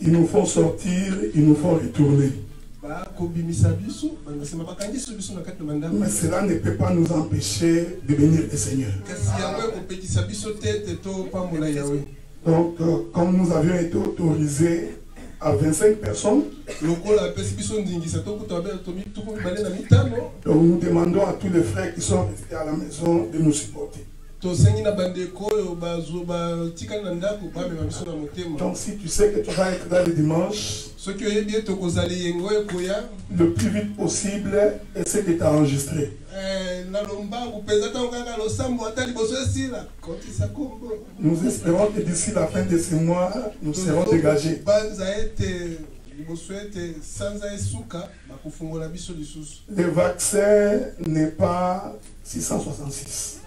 Ils nous font sortir, ils nous font retourner. Mais cela ne peut pas nous empêcher de bénir le Seigneur. Donc, euh, comme nous avions été autorisés à 25 personnes, donc nous demandons à tous les frères qui sont restés à la maison de nous supporter. Tosengi na bandeko oyo bazwa batikali na ndako bamema biso na motema Donc, si tu sais que tu vas être là le dimanche, soki oyebi ete okozala eyengo ekoya le plus vite possible, essaie de t'enregistrer. eh, na lombangu mpenza ntango kaka losambo ata liboso esila kotisa kombo Nous espérons que d'ici la fin de ce mois, nous serons dégagés. banza ete liboso ete sanza esuka bakofungola biso lisusu Le vaccin n'est pas 666.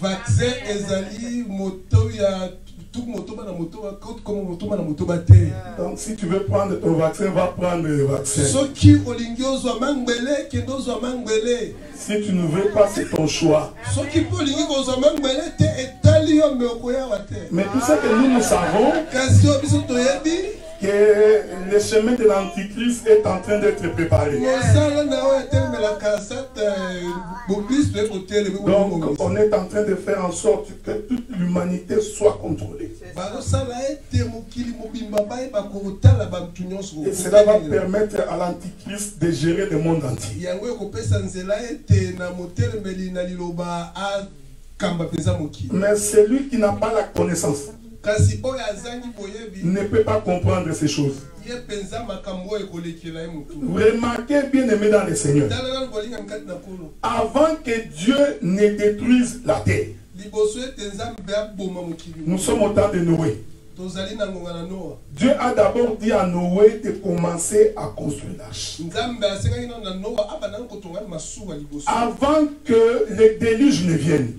Vaccin ezali moto ya tuku motoba na motoba komo motoba na motoba te Donc, si tu veux prendre ton vaccin, va prendre le vaccin. soki olingi ozwa mangbele kende ozwa mangbele Si tu ne veux pas, c'est ton choix. soki mpe olingi kozwa mangbele te etali yo me okoyawa te Mais tu sais que nous, nous savons kasi oyo biso toyebi que le chemin de l'Antichrist est en train d'être préparé. ekotelemi Donc, on est en train de faire en sorte que toute l'humanité soit contrôlée. Et cela va permettre à l'Antichrist de gérer le monde entier. Mais celui qui n'a pas la connaissance ne peut pas comprendre ces choses. Remarquez bien aimé dans le Seigneur. Avant que Dieu ne détruise la terre, nous sommes au temps de Noé. Dieu a d'abord dit à Noé de commencer à construire l'arche. Avant que le déluge ne vienne,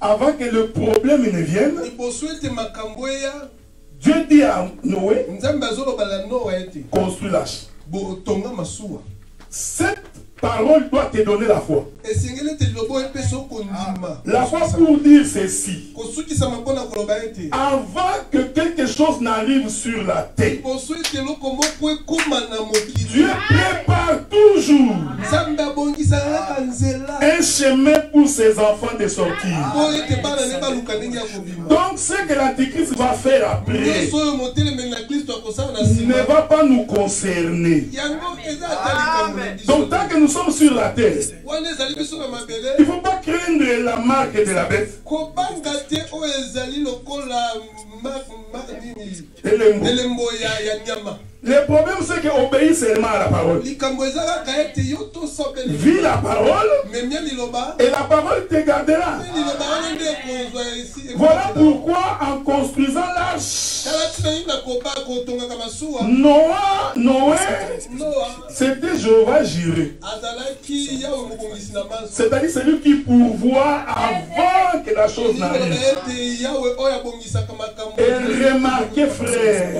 avant que le problème ne vienne, Dieu dit à Noé, construis l'arche. Cette parole doit te donner la foi. La foi pour dire ceci. Avant que quelque chose n'arrive sur la terre, Dieu prépare toujours un chemin pour ses enfants de sortir. Donc ce que l'Antichrist va faire après ne va pas nous concerner. Donc tant que nous sommes sur la terre, il ne faut pas craindre la marque de la bête. Elembo. Le problème c'est qu'obéir seulement à la parole. Vis la parole et la parole te gardera. Voilà pourquoi en construisant l'arche, Noah, Noé, c'était Jéhovah Jiré. C'est-à-dire celui qui pourvoit avant que la chose n'arrive. Et remarquez frère.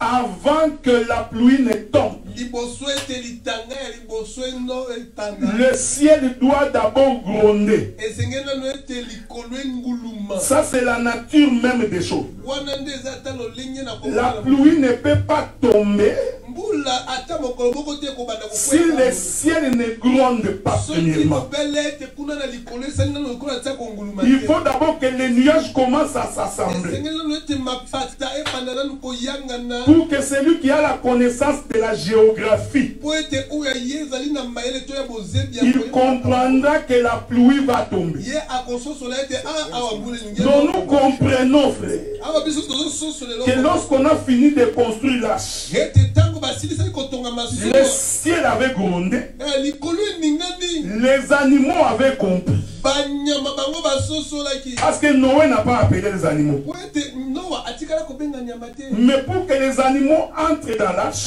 Avant que la pluie ne tombe, le ciel doit d'abord gronder. Ça, c'est la nature même des choses. La pluie ne peut pas tomber si le ciel ne gronde pas premièrement. Il faut d'abord que les nuages commencent à s'assembler. Pour que celui qui a la connaissance de la géographie, il comprendra que la pluie va tomber. ye akososola ete a awa mbula elingi Donc nous comprenons, frère, que lorsqu'on a fini de construire l'arche, le ciel avait grondé, eh, les animaux avaient compris. Parce que Noé n'a pas appelé les animaux. Mais pour que les animaux entrent dans l'arche,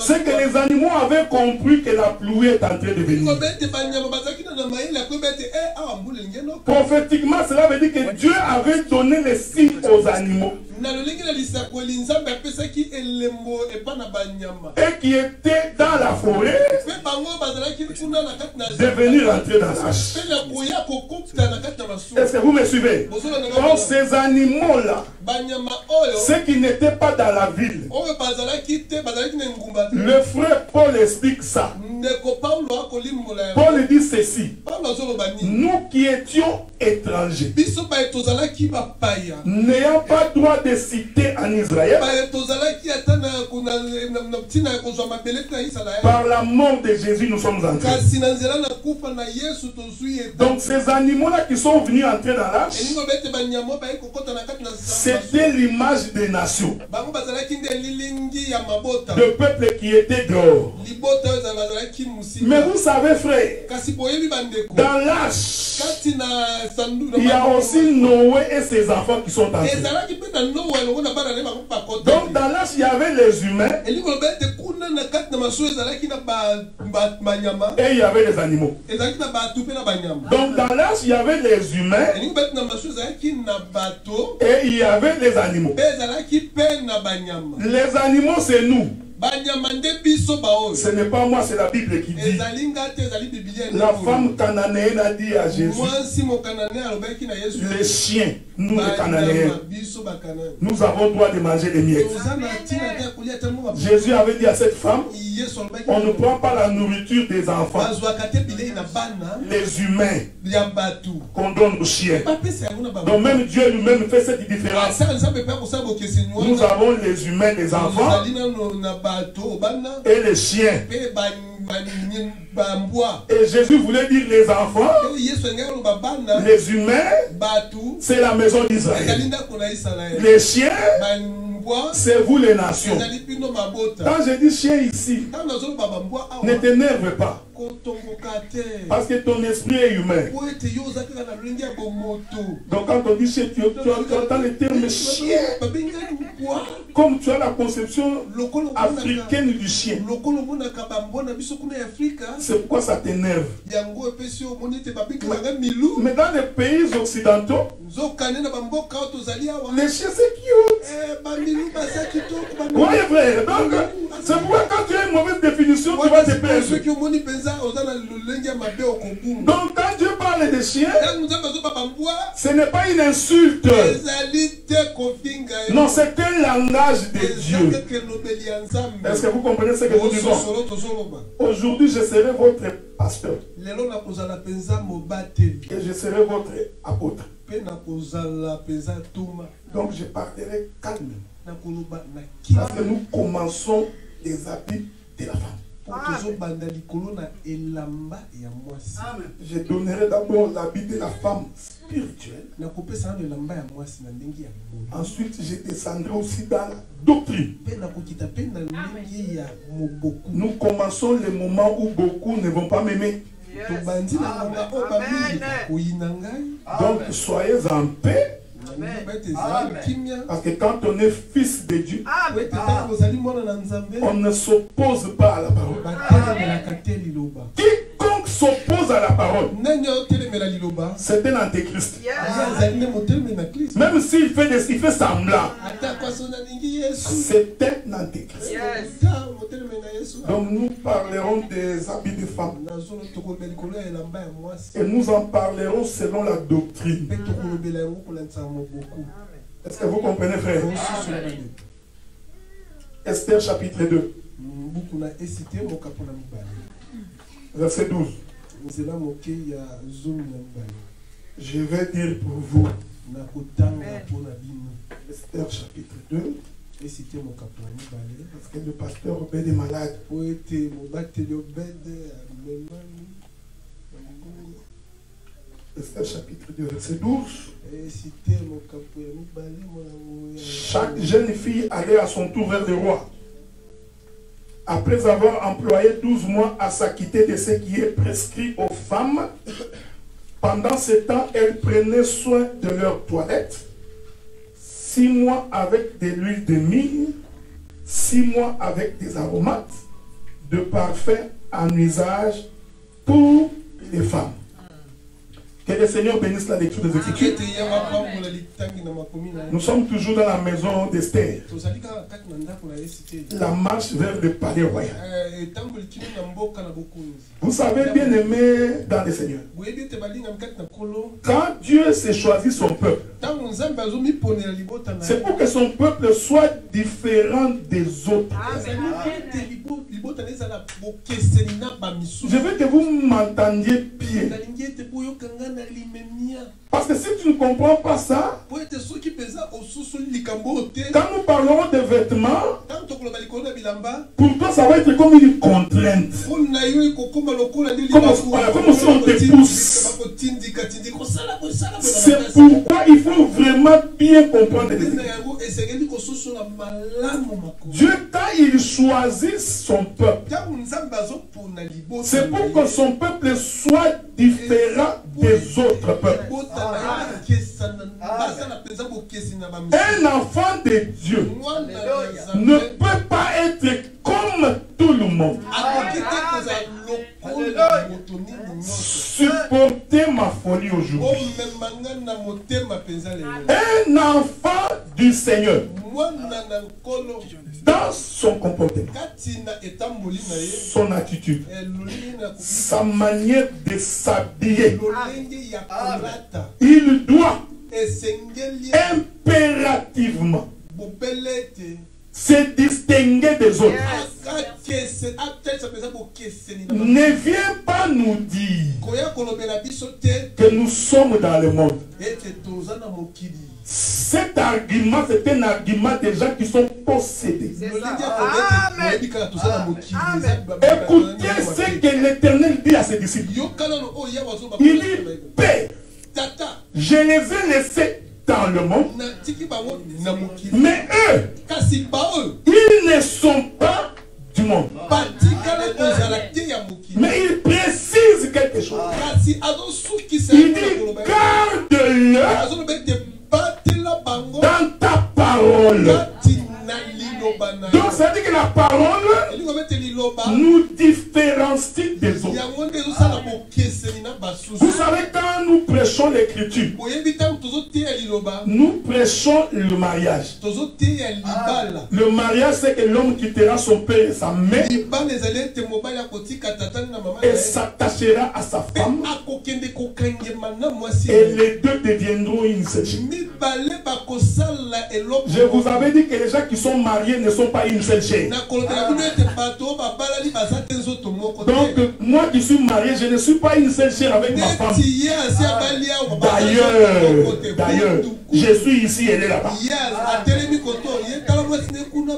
c'est que les animaux avaient compris que la pluie est en train de venir. e elingi enoko Prophétiquement, cela veut dire que Dieu avait donné les signes aux animaux. Et qui étaient dans la forêt mpe bango bazalaki kuna na kati na de venir entrer dans Est-ce que vous me suivez? Donc ces animaux-là, ceux qui n'étaient pas dans la ville, le frère Paul explique ça. Paul dit ceci. Nous qui étions étrangers, n'ayant pas droit de citer en Israël, par la mort de Jésus, nous sommes entrés. Donc ces animaux-là qui sont venus entrer dans l'arche, elingi c'était l'image des nations, de peuples qui étaient dehors. Mais vous savez, frère, dans sandu il y a aussi Noé et ses enfants qui sont entrés. Donc dans l'arche, il y avait les humains et il y avait les animaux. Donc dans l'arche, il y avait les humains et il y avait les animaux. Les animaux, c'est nous. Ce n'est pas moi, c'est la Bible qui dit. La femme cananéenne a dit à Jésus, les chiens, nous les cananéens, nous avons droit de manger les miettes. Jésus avait dit à cette femme, on ne prend pas la nourriture des enfants, les humains, qu'on donne aux chiens. Donc même Dieu lui-même fait cette différence. Nous avons les humains, les enfants et les chiens. Et Jésus voulait dire les enfants, les humains, c'est la maison d'Israël. Les chiens, c'est vous les nations. Quand je dis chien ici, ne t'énerve pas. Parce que ton esprit est humain. Donc quand on dit chien, tu, entends le terme chien. Comme tu as la conception africaine du chien. C'est pourquoi ça t'énerve. Mais dans les pays occidentaux, les chiens c'est cute. Eh. Oui, frère. Donc, c'est pourquoi quand tu as une mauvaise définition, tu vas te perdre. Donc, quand Dieu parle de chiens, ce n'est pas une insulte. Non, c'est un langage de Dieu. Est-ce que vous comprenez ce que nous disons Aujourd'hui, je serai votre pasteur. Et je serai votre apôtre. Donc, je parlerai na Parce que nous commençons les habits de la femme. Je donnerai d'abord l'habit de la femme spirituelle. Ensuite, je descendrai aussi dans la doctrine. Nous commençons le moment où beaucoup ne vont pas m'aimer. Donc, soyez en paix. Parce que quand on est fils de Dieu, on ne s'oppose pas à la parole. Qui s'oppose à la parole, c'est un antéchrist. kristo Même s'il fait, des, il fait semblant, c'est un antéchrist. Donc nous parlerons des habits de femmes. Et nous en parlerons selon la doctrine. Est-ce que vous comprenez, frère? Esther chapitre 2, buku na esite mokapo na mibale verset 12. Je vais dire pour vous, Esther chapitre 2, esite mokapo na mibale parce que le pasteur Obed est malade. mongongo Esther chapitre 2, verset 12. esite mokapo ya mibale monango ya Chaque jeune fille allait à son tour vers le roi. Après avoir employé 12 mois à s'acquitter de ce qui est prescrit aux femmes, pendant ce temps, elles prenaient soin de leur toilette. Six mois avec de l'huile de myrrhe, six mois avec des aromates, de parfums en usage pour les femmes. Que le Seigneur bénisse la lecture des Écritures. Nous sommes toujours dans la maison d'Esther. La marche vers le palais royal. Eh, bokonzi Vous savez, bien aimé dans le Seigneur, quand Dieu s'est choisi son peuple, c'est pour que son peuple soit différent des autres. bamisusu Je veux que vous m'entendiez bien. Nalingi ete Parce que si tu ne comprends pas ça, quand nous parlerons de vêtements, pour toi, ça va être comme une contrainte. Comme- si on te pousse. C'est pourquoi il faut vraiment bien comprendre Dieu, quand il choisit son peuple, c'est pour que son peuple soit différent des autres peuples. Bamisu Un enfant de Dieu ne peut pas être comme tout le monde. nyonso Supportez ma folie aujourd'hui. lelo Un enfant du Seigneur, dans son comportement, son attitude, sa manière de s'habiller, ya kolata. il doit impérativement se distinguer des autres. Ne viens pas nous dire que nous sommes dans le monde. Cet argument, c'est un argument des gens qui sont possédés. ba- Écoutez ce que l'Éternel dit à ses disciples. azoba Il dit, tata. Je les ai laissés dans le monde, mais eux, ils ne sont pas du monde. Mais il précise quelque chose. Il dit, garde-le dans ta parole. Donc, ça dit que la parole nous différencie des autres. Vous savez, quand nous prêchons l'écriture, nous prêchons le mariage. libala. Le mariage, c'est que l'homme quittera son père et sa mère et ye s'attachera à sa femme. et les deux deviendront une seule. Je vous avais dit que les gens qui sont mariés ne sont pas une seule chair. moko Donc, moi qui suis marié, je ne suis pas une seule chair avec ma femme. nzoto D'ailleurs, d'ailleurs, je suis ici, elle est là-bas.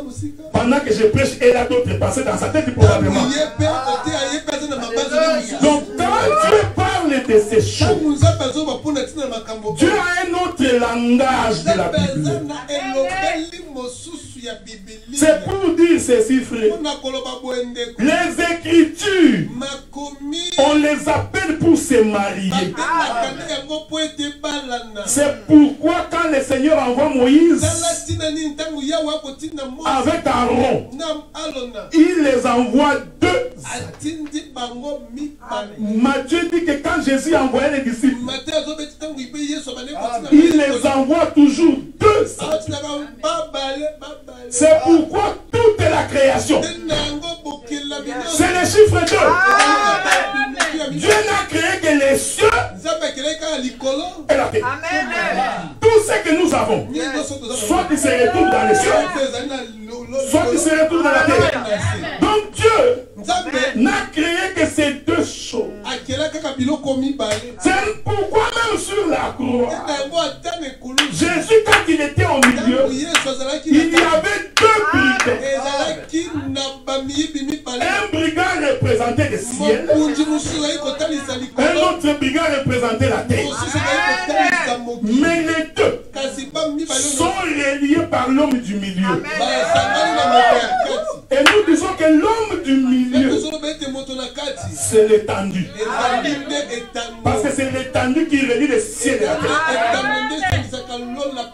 mosika Pendant que je prêche, elle a d'autres pensées dans sa tête probablement. Donc, quand Dieu parle de ces choses, Dieu a un autre langage de la Bible. C'est pour dire ceci, frère. Les Écritures, on les appelle pour se marier. balana C'est pourquoi quand le Seigneur envoie Moïse avec Aaron, il les envoie deux. Matthieu dit que quand Jésus envoyait les disciples, il les envoie toujours deux. C'est pourquoi toute la création, c'est le chiffre 2. Dieu n'a créé que les cieux et la terre. Tout ce que nous avons, soit il se retrouve dans les cieux, soit il se retrouve dans la terre. Donc Dieu n'a créé que ces deux choses. C'est pourquoi même sur la croix, Jésus, quand il était au milieu, il y avait deux brigands. bamiyibi mibale. Un brigand représentait le ciel, un autre brigand représentait la terre. Mais les deux sont reliés par l'homme du milieu. Et nous disons que l'homme du milieu, c'est l'étendue. Parce que c'est l'étendue qui relie le ciel et la terre.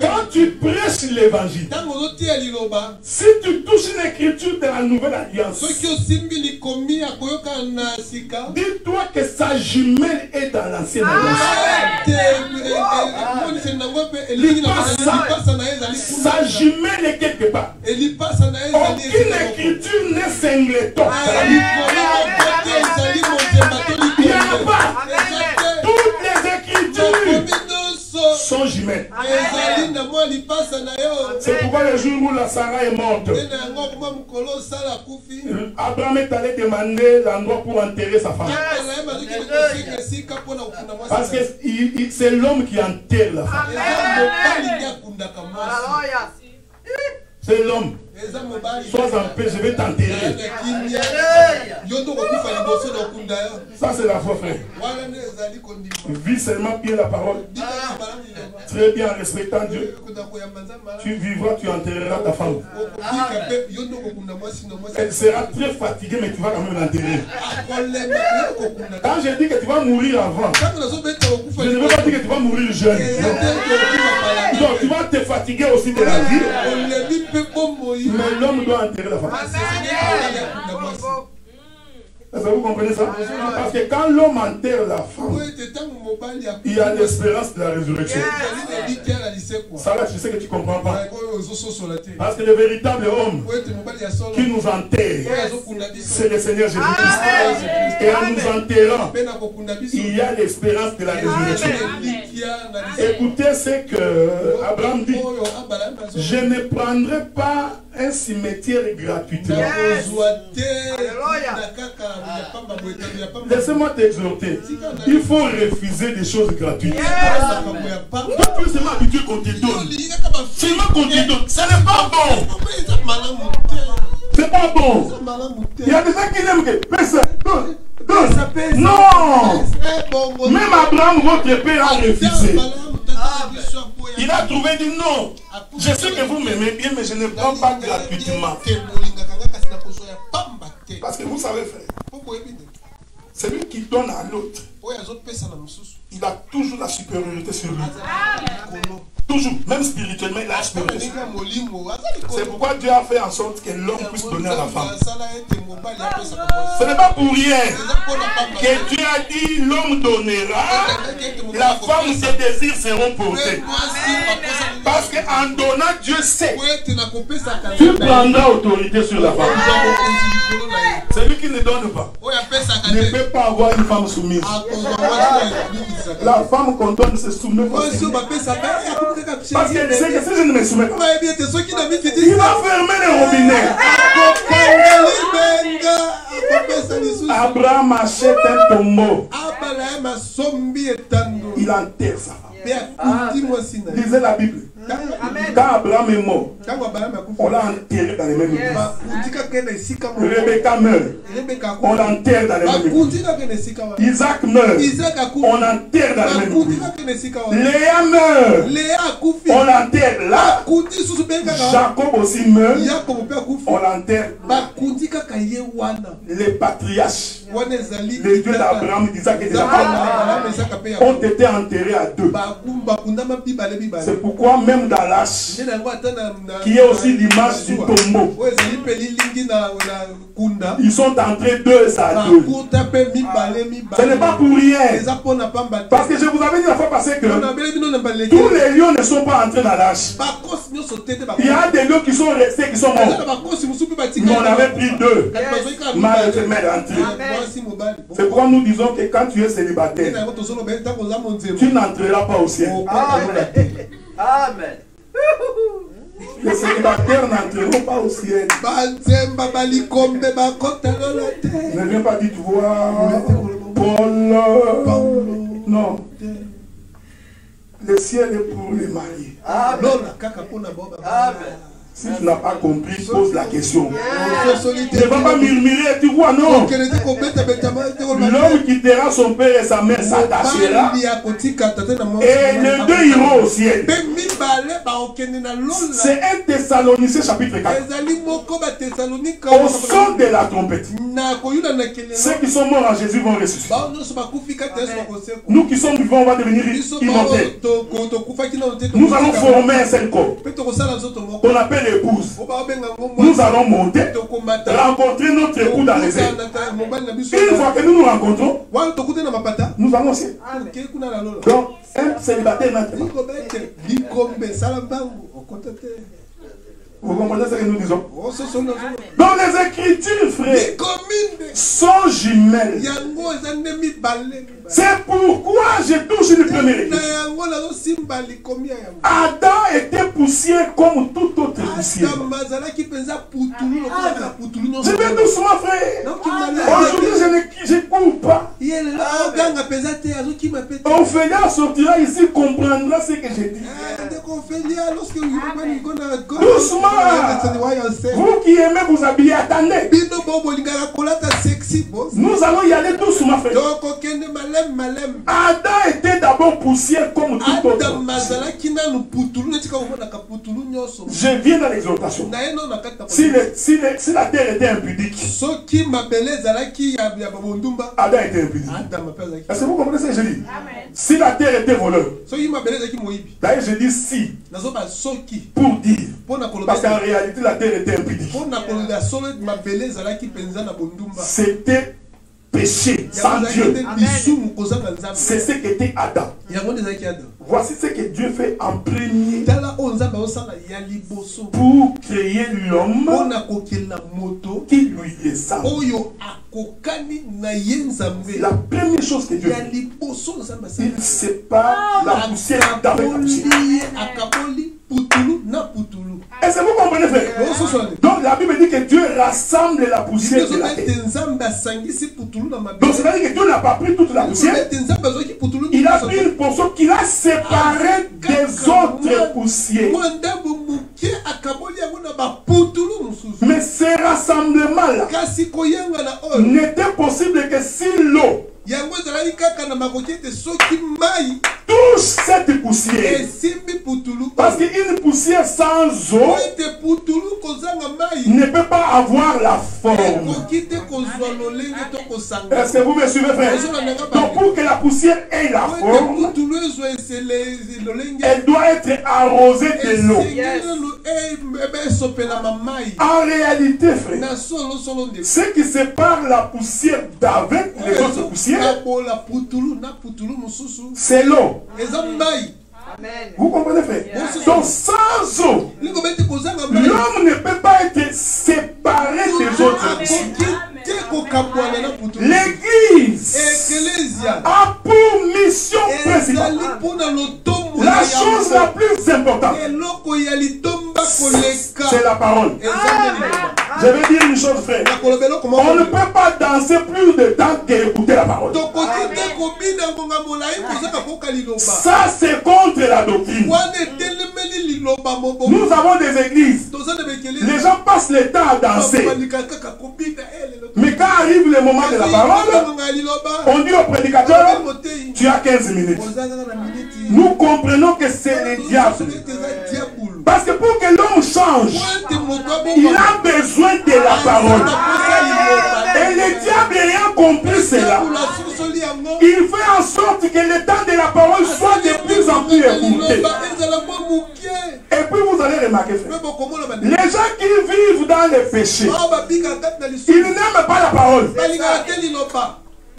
Quand tu prêches l'évangile, si tu touches une écriture de la nouvelle alliance, dis-toi que sa jumelle est dans l'ancienne alliance. Sa jumelle est quelque part. Aucune écriture n'est to Il y en a pas. Toutes les écritures sont jumelles. C'est pourquoi le jour où la Sarah est morte, Abraham est allé demander l'endroit pour enterrer sa femme. Parce que c'est l'homme qui enterre la femme. C'est l'homme. Sois en paix, je vais t'enterrer. Ça, c'est la foi, frère. Vis seulement bien la parole. liloba Très bien en respectant Dieu. malamu Tu vivras, tu enterreras ta femme. mwasi Elle sera très fatiguée, mais tu vas quand même l'enterrer. Quand je dis que tu vas mourir avant, je ne veux pas dire que tu vas mourir jeune. Donc, tu vas te fatiguer aussi de la vie, mais l'homme doit enterrer la femme. Est-ce que vous comprenez ça Parce que quand l'homme enterre la femme, il y a l'espérance de la résurrection. Ça là, tu sais que tu comprends pas. Parce que le véritable homme qui nous enterre, c'est le Seigneur Jésus-Christ. Et en nous enterrant, il y a l'espérance de la résurrection. Écoutez ce que Abraham dit. Je ne prendrai pas un cimetière gratuitement. Laissez-moi t'exhorter. Il faut refuser des choses gratuites. Toi, tu es seulement habitué qu'on te donne. Seulement qu'on te donne. Ce n'est pas bon. C'est pas bon. Il y a des gens qui que. Mais ça, pèse. Non. Même Abraham, votre père, a refusé. Il a trouvé dit non. Je sais que vous m'aimez bien, mais je ne prends pas gratuitement. Parce que vous savez, frère, celui qui donne à l'autre, il a toujours la supériorité sur lui. Toujours. Même spirituellement, il a aza C'est pourquoi Dieu a fait en sorte que l'homme puisse donner à la femme. Ce n'est pas pour rien que Dieu a dit l'homme donnera, la femme, ses désirs seront portés. Parce qu'en donnant, Dieu sait. Tu prendras autorité sur la femme. Celui qui ne donne pas apesaka ne peut pas avoir une femme soumise. ebikisaka La femme qu'on donne se soumet pas. Parce que c'est que si je ne me souviens pas, il va fermer les robinets. Abraham achète un tombeau. Il enterre ça. Lisez la Bible. Quand Abraham est mort, on l'a enterré dans les mêmes églises. bakundi kaka ye na esika moko Rebecca meurt, on l'enterre dans les mêmes Isaac meurt, on l'enterre dans les mêmes Léa meurt, on l'enterre là. Jacob aussi meurt, on l'enterre. Les patriarches, les dieux d'Abraham, d'Isaac et de mpe ont été enterrés à deux. C'est pourquoi même na na- qui est aussi l'image du tombeau, ils sont entrés deux à deux. Ce n'est pas pour rien. Parce que je vous avais dit la fois passée que tous les lions ne sont pas entrés dans l'âge. Il y a des lions qui sont restés, qui sont morts. Mais on avait pris deux. C'est pourquoi nous disons que quand tu es célibataire, tu n'entreras pas au ciel. Amen. Les célibataires n'entreront pas au ciel. banzemba balikombe bakotanola te Ne viens pas dire, tu vois, Paul. Non. Le ciel est pour les mariés. Amen. kaka mpona boba Amen. Si tu n'as pas compris, pose la question. Ne va pas murmurer, tu vois, non. L'homme quittera son père et sa mère s'attachera. Et les deux iront au ciel. lola C'est 1 Thessaloniciens chapitre 4. ezali moko batesalonika Au son de la trompette, ceux qui sont morts en Jésus vont ressusciter. Nous qui sommes vivants, on va devenir immortels. Nous allons former un seul corps qu'on appelle épouse. po baobenga ngo Nous allons monter, rencontrer notre époux dans les airs. Une fois que nous nous rencontrons, nous allons aussi. Donc, un célibataire n'entre pas. Vous comprenez ce que nous disons ososona Dans les Écritures, frère, sont jumelles. C'est pourquoi je touche ya yango Adam était poussière comme toute autre poussière. Je vais doucement, frère. Aujourd'hui, je ne je cours pas. Ophélia sortira ici, comprendra ce que je dis. Eh, Doucement. vous qui aimez vous habiller attendez. Nous allons y aller tous ma frère. Adam était d'abord poussière comme tout autre. Je viens dans l'exhortation. Si, le, si, le, si la terre était impudique. Adam était impudique. Est-ce que vous comprenez ce que je dis? Si la terre était voleur. D'ailleurs je dis si. Pour dire. Parce qu'en réalité la terre était impudique. C'était péché sans Dieu. C'est ce qu'était Adam. Voici ce que Dieu fait en premier pour créer l'homme qui lui ressemble. ye nzambe La première chose que Dieu fait, il sépare la poussière d'avec la poussière. Putulu Est-ce que vous comprenez, frère? Donc la Bible dit que Dieu rassemble la poussière de la terre. Donc c'est-à-dire que Dieu n'a pas pris toute la poussière, il a pris une portion qu'il a séparée des autres poussières. Mais ce rassemblement-là n'était possible que si l'eau touche cette poussière. Parce qu'une poussière sans eau ne peut pas avoir la forme. Est-ce que vous me suivez, frère? Donc pour que la poussière ait la forme, elle doit être arrosée de l'eau. En réalité, frère, ce qui sépare la poussière d'avec les autres poussières, dieu. Selon. Vous comprenez fait? Donc sans eau, l'homme ne peut pas être séparé des autres. L'église a pour mission principale la chose la plus importante. C'est la parole. Je vais dire une chose, frère. On ne peut pas danser plus de temps qu'écouter la parole. Ça, c'est contre la doctrine. wana etelemeli liloba mobo Nous avons des églises. Les gens passent le temps à danser. Mais quand arrive le moment de la parole, on dit au prédicateur, tu as 15 minutes. Nous comprenons que c'est le diable. Parce que pour que l'homme change, il a besoin de la parole. Et le diable ayant compris cela, il fait en sorte que le temps de la parole soit de Et puis vous allez remarquer, les gens qui vivent dans le péché, bao babikaka kati na ils n'aiment pas la parole.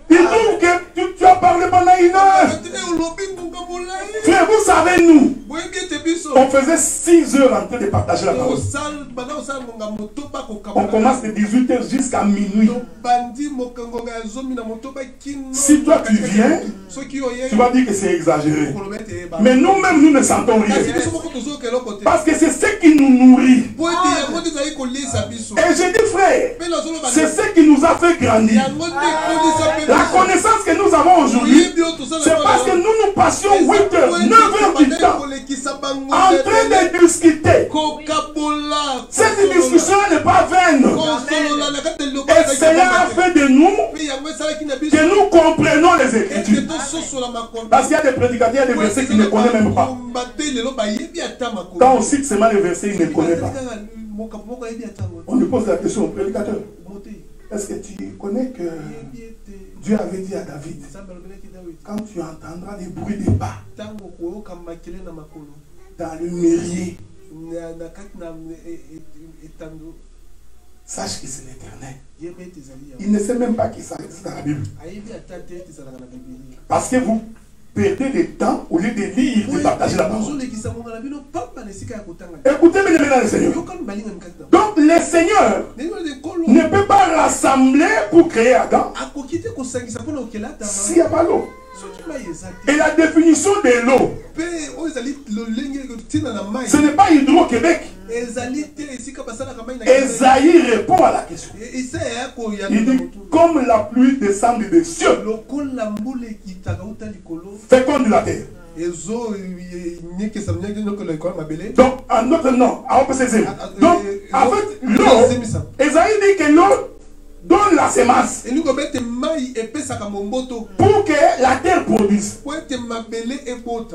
Ils trouvent que tu, tu as parlé pendant une heure. Frère, vous savez, nous, on faisait 6 heures en train de partager la parole. On commence de 18h jusqu'à minuit. Si toi tu viens, Tu vas dire que c'est exagéré. yeba Mais nous-mêmes, nous ne sentons rien. Parce que c'est ce qui nous nourrit. biso Et je dis, frère, c'est ce qui nous a fait grandir. La connaissance que nous avons aujourd'hui, c'est parce que nous nous passions 8 heures, 9 heures du temps en train de discuter. Cette discussion n'est pas vaine. Et Seigneur a fait de nous que nous comprenons les Écritures. Parce qu'il y a des prédicateurs, il y a des versets qu'ils ne connaissent même pas. Quand on cite seulement les versets, ils ne connaissent pas. On lui pose la question au prédicateur. Est-ce que tu connais que Dieu avait dit à David, quand tu entendras les bruits des pas dans le mûrier, sache que c'est l'éternel. Il ne sait même pas qu'il s'arrête dans la Bible. Parce que vous perdez du temps au lieu de lire, de partager la parole. Écoutez bien maintenant le Seigneur. Donc le Seigneur ne peut pas rassembler pour créer Adam s'il n'y a pas l'eau. Et la définition de l'eau, na mai ce n'est pas Hydro-Québec. Esaïe répond à la question. ya Il dit, comme la pluie descend des cieux, féconde la terre. Donc, en d'autres noms, on peut saisir. Donc, en fait, l'eau, Esaïe dit que l'eau donne la semence pour que la terre produise.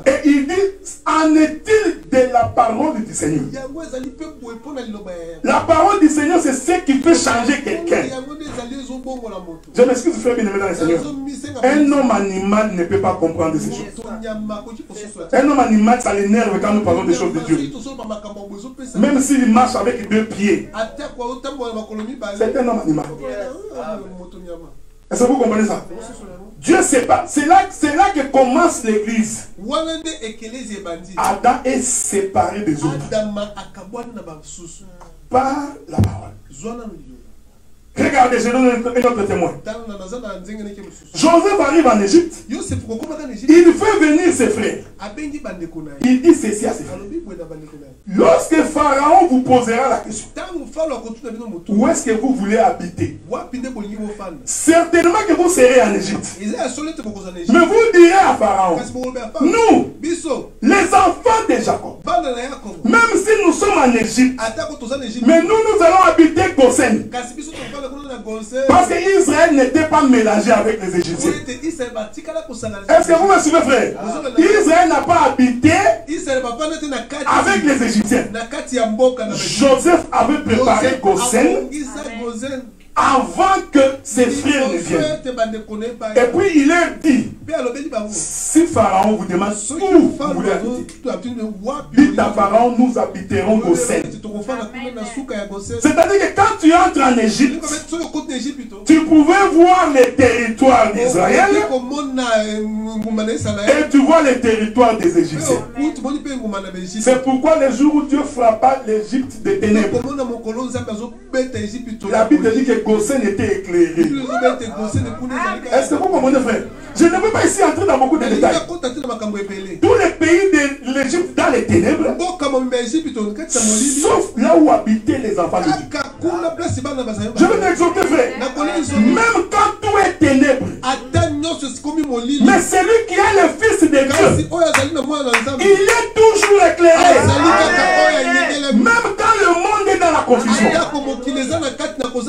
Et il dit, en est-il de la parole du Seigneur? La parole du Seigneur, c'est ce qui peut changer quelqu'un. Je m'excuse, frère bien-aimé dans le Seigneur. Un homme animal ne peut pas comprendre ces choses. Un homme animal, ça l'énerve quand nous parlons des choses de Dieu. Même s'il marche avec deux pieds, mibale c'est un homme animal. Est-ce que vous comprenez ça? Dieu sait pas. C'est là, c'est là que commence l'église. Adam est séparé des autres par la parole. Regardez, je donne un autre témoin. Joseph arrive en Égypte. Il fait venir ses frères. Il dit ceci à ses frères. Lorsque Pharaon vous posera la question, où est-ce que vous voulez habiter Certainement que vous serez en Égypte. Mais vous direz à Pharaon, nous, les enfants de Jacob, même si nous sommes en Égypte, mais nous, nous allons habiter Gosen. Parce que Israël n'était pas mélangé avec les Égyptiens. kosangana Est-ce que vous me suivez, frère? Israël n'a pas habité kati avec les Égyptiens. Joseph avait préparé gosen avant que ses frères ne viennent. na ye Et puis il leur dit, si Pharaon vous demande où vous voulez habiter, dites à Pharaon, nous habiterons gosen C'est-à-dire que quand tu entres en Égypte, tu pouvais voir les territoires d'Israël eh, isa na ye et tu vois les territoires des Égyptiens. Baegypte C'est pourquoi le jour où Dieu frappa l'Égypte de ténèbres, la Bible dit que Gosen kuna Est-ce que vous comprenez, frère? Je ne veux pas ici entrer dans beaucoup de détails. Tous les pays de l'Égypte dans les ténèbres, sauf là où habitaient les enfants bazali Je veux t'exhorter, frère. Même quand tout est ténèbres, Mais celui qui est le fils de Dieu, il est toujours éclairé. Même quand le monde est dans la confusion.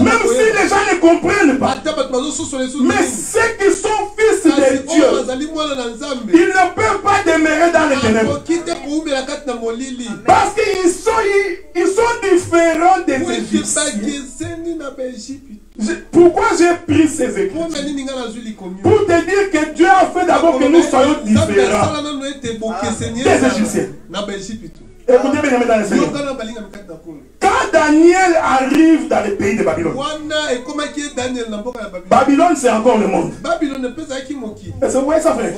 Même si les gens ne comprennent pas. Mais ceux qui sont fils de Dieu, ils ne peuvent pas demeurer dans les ténèbres. Parce qu'ils sont, ils sont différents des Égyptiens. Pourquoi j'ai pris ces écritures Pour pour te dire que Dieu a fait d'abord que nous soyons différents des Égyptiens. Écoutez bien, mesdames et messieurs. Quand Daniel arrive dans le pays de Babylone, babylone c'est encore le monde. Est-ce que vous voyez ça, frère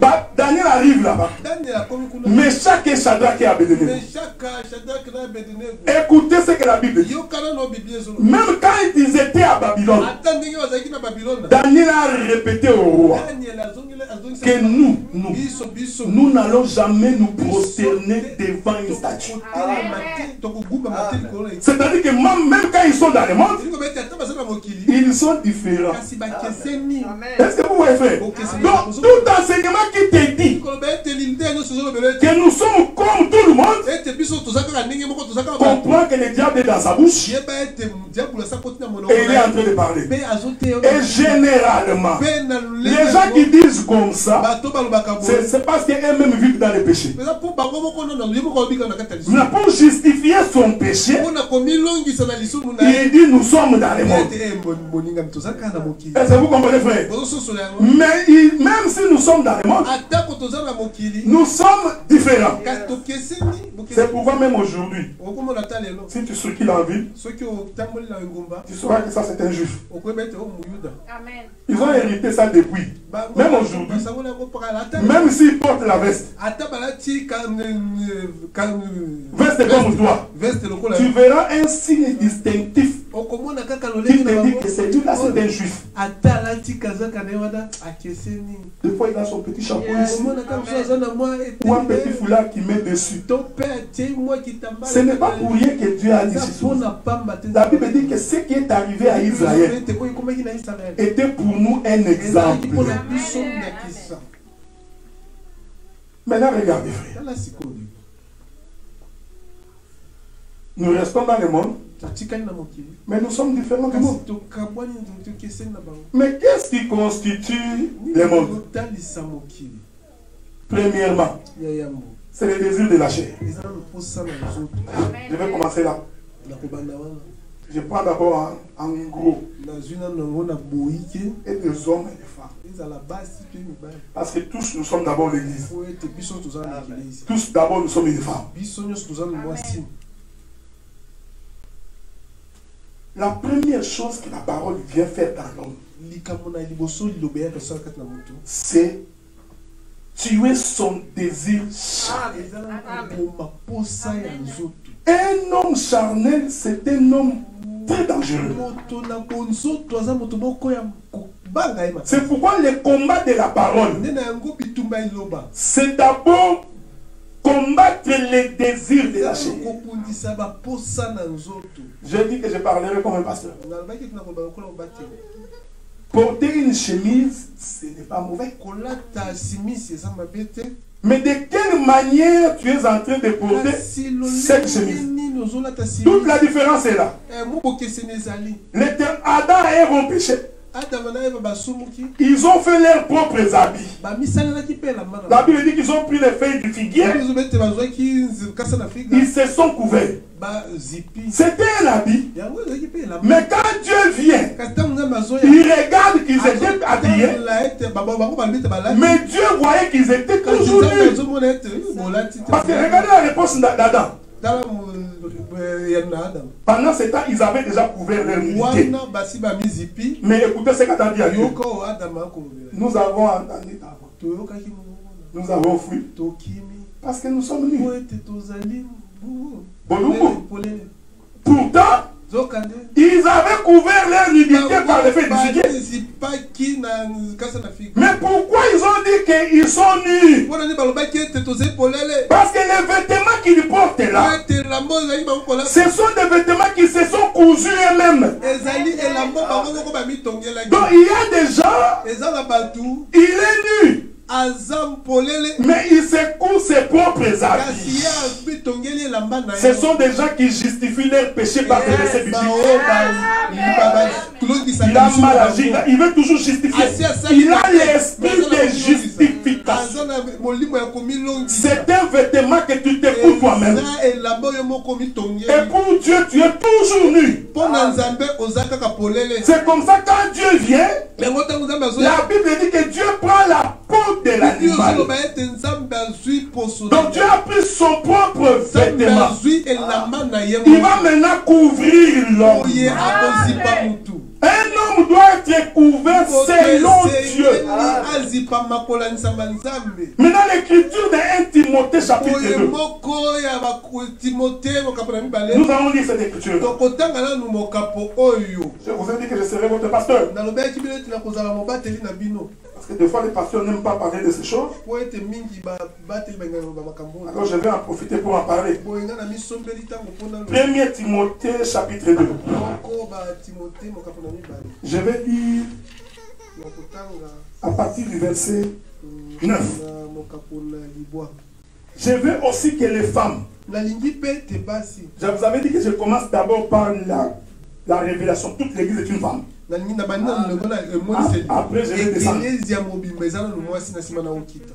Ba- Daniel arrive là-bas. Mais chaque Shadrach et Abednego. Écoutez ce que la Bible dit. Même quand ils étaient à Babylone, Daniel a répété au roi que nous, nous, nous n'allons jamais nous prosterner devant une statue. C'est-à-dire que même quand ils sont dans le monde, ils sont différents. Est-ce que vous voyez faire Donc, tout enseignement qui te dit que nous sommes comme tout le monde, comprend que le diable est dans sa bouche et il est en train de parler. Et généralement, les gens qui disent comme ça, c'est parce qu'elles-mêmes vivent dans les péchés. Mais pour justifier son péché, il dit nous sommes dans le monde. eh, Est-ce que vous comprenez frère Mais il- même si nous sommes dans le monde, nous sommes différents. C'est pourquoi même aujourd'hui, si tu circules en ville, tu sauras que ça c'est un juif. Amen. Ils ont hérité ça depuis. Même aujourd'hui. Même s'ils portent la veste, veste comme toi, veste tu verras un signe distinctif qui te dit que c'est un juif. kazaka na ye wana akeseni Des fois il a son petit chapeau ici, ou un petit foulard qui met dessus. Ce n'est pas pour rien que Dieu a dit La Bible dit que ce qui est arrivé à Israël était pour nous un exemple. Maintenant, regardez, frère. Nous restons dans le monde, mais nous sommes différents du monde. Mais qu'est-ce qui constitue le monde? Premièrement, c'est le désir de la chair. Je vais commencer là. Je prends d'abord en, en gros. Et des hommes et des femmes. Parce que tous nous sommes d'abord l'église. esi Tous d'abord nous sommes une femme. biso nyonso toza na mwasi La première chose que la parole vient faire dans l'homme, c'est tuer son désir charnel. Un homme charnel, c'est un homme très dangereux. C'est pourquoi le combat de la parole, c'est d'abord combattre les désirs de la chair. Je dis que je parlerai comme un pasteur. Porter une chemise, ce n'est pas mauvais. Mais de quelle manière tu es en train de porter cette chemise? Toute la différence est là. Eh, Adam et Ève ont péché. Ils ont fait leurs propres habits. La Bible dit qu'ils ont pris les feuilles du figuier, ils se sont couverts. C'était un habit. Mais quand Dieu vient, il regarde qu'ils étaient habillés. Mais Dieu voyait qu'ils étaient toujours nus. Parce que regardez la réponse d'Adam. Adamu Pendant ce temps, ils avaient déjà couvert leur bamizipi Mais écoutez ce qu'Adam dit à Dieu. Nous avons entendu ta voix. Nous avons fui. Parce que nous sommes nus. Pourtant, ils avaient couvert leur nudité par le fait du Mais pourquoi ils ont dit qu'ils sont nus? Parce que les vêtements qu'ils portent po là, ce sont des vêtements qui se sont cousus eux-mêmes. Donc il y a des gens, il est nu, mais il se coud ses propres habits. Ce sont des gens qui justifient leur péché par le verset biblique. Il a mal agi, il veut toujours justifier. Il a l'esprit de justification. C'est un vêtement que tu te couds toi-même. Et pour Dieu, tu es toujours nu. C'est comme ça quand Dieu vient, la Bible dit que Dieu prend la peau de l'animal. Donc Dieu a pris son propre vêtement. Il va maintenant couvrir l'homme. Un homme doit être couvert selon Dieu. Maintenant, l'écriture de 1 Timothée chapitre oyo 2. moko ya batimote mokapo na mibale Nous allons lire cette écriture. Je vous ai dit que je serai votre pasteur. Des fois, les pasteurs n'aiment pas parler de ces choses. Alors je vais en profiter pour en parler. boye nga na misombeli ntango mpona 1 Timothée chapitre 2. moko batimote mokapo na mibale Je vais lire à partir du verset mm, Neuf. na mokapo na libwa Je veux aussi que les femmes, je vous avais dit que je commence d'abord par la, la révélation. Toute l'église est une femme. Emoniseli Ah, après, je vais descendre.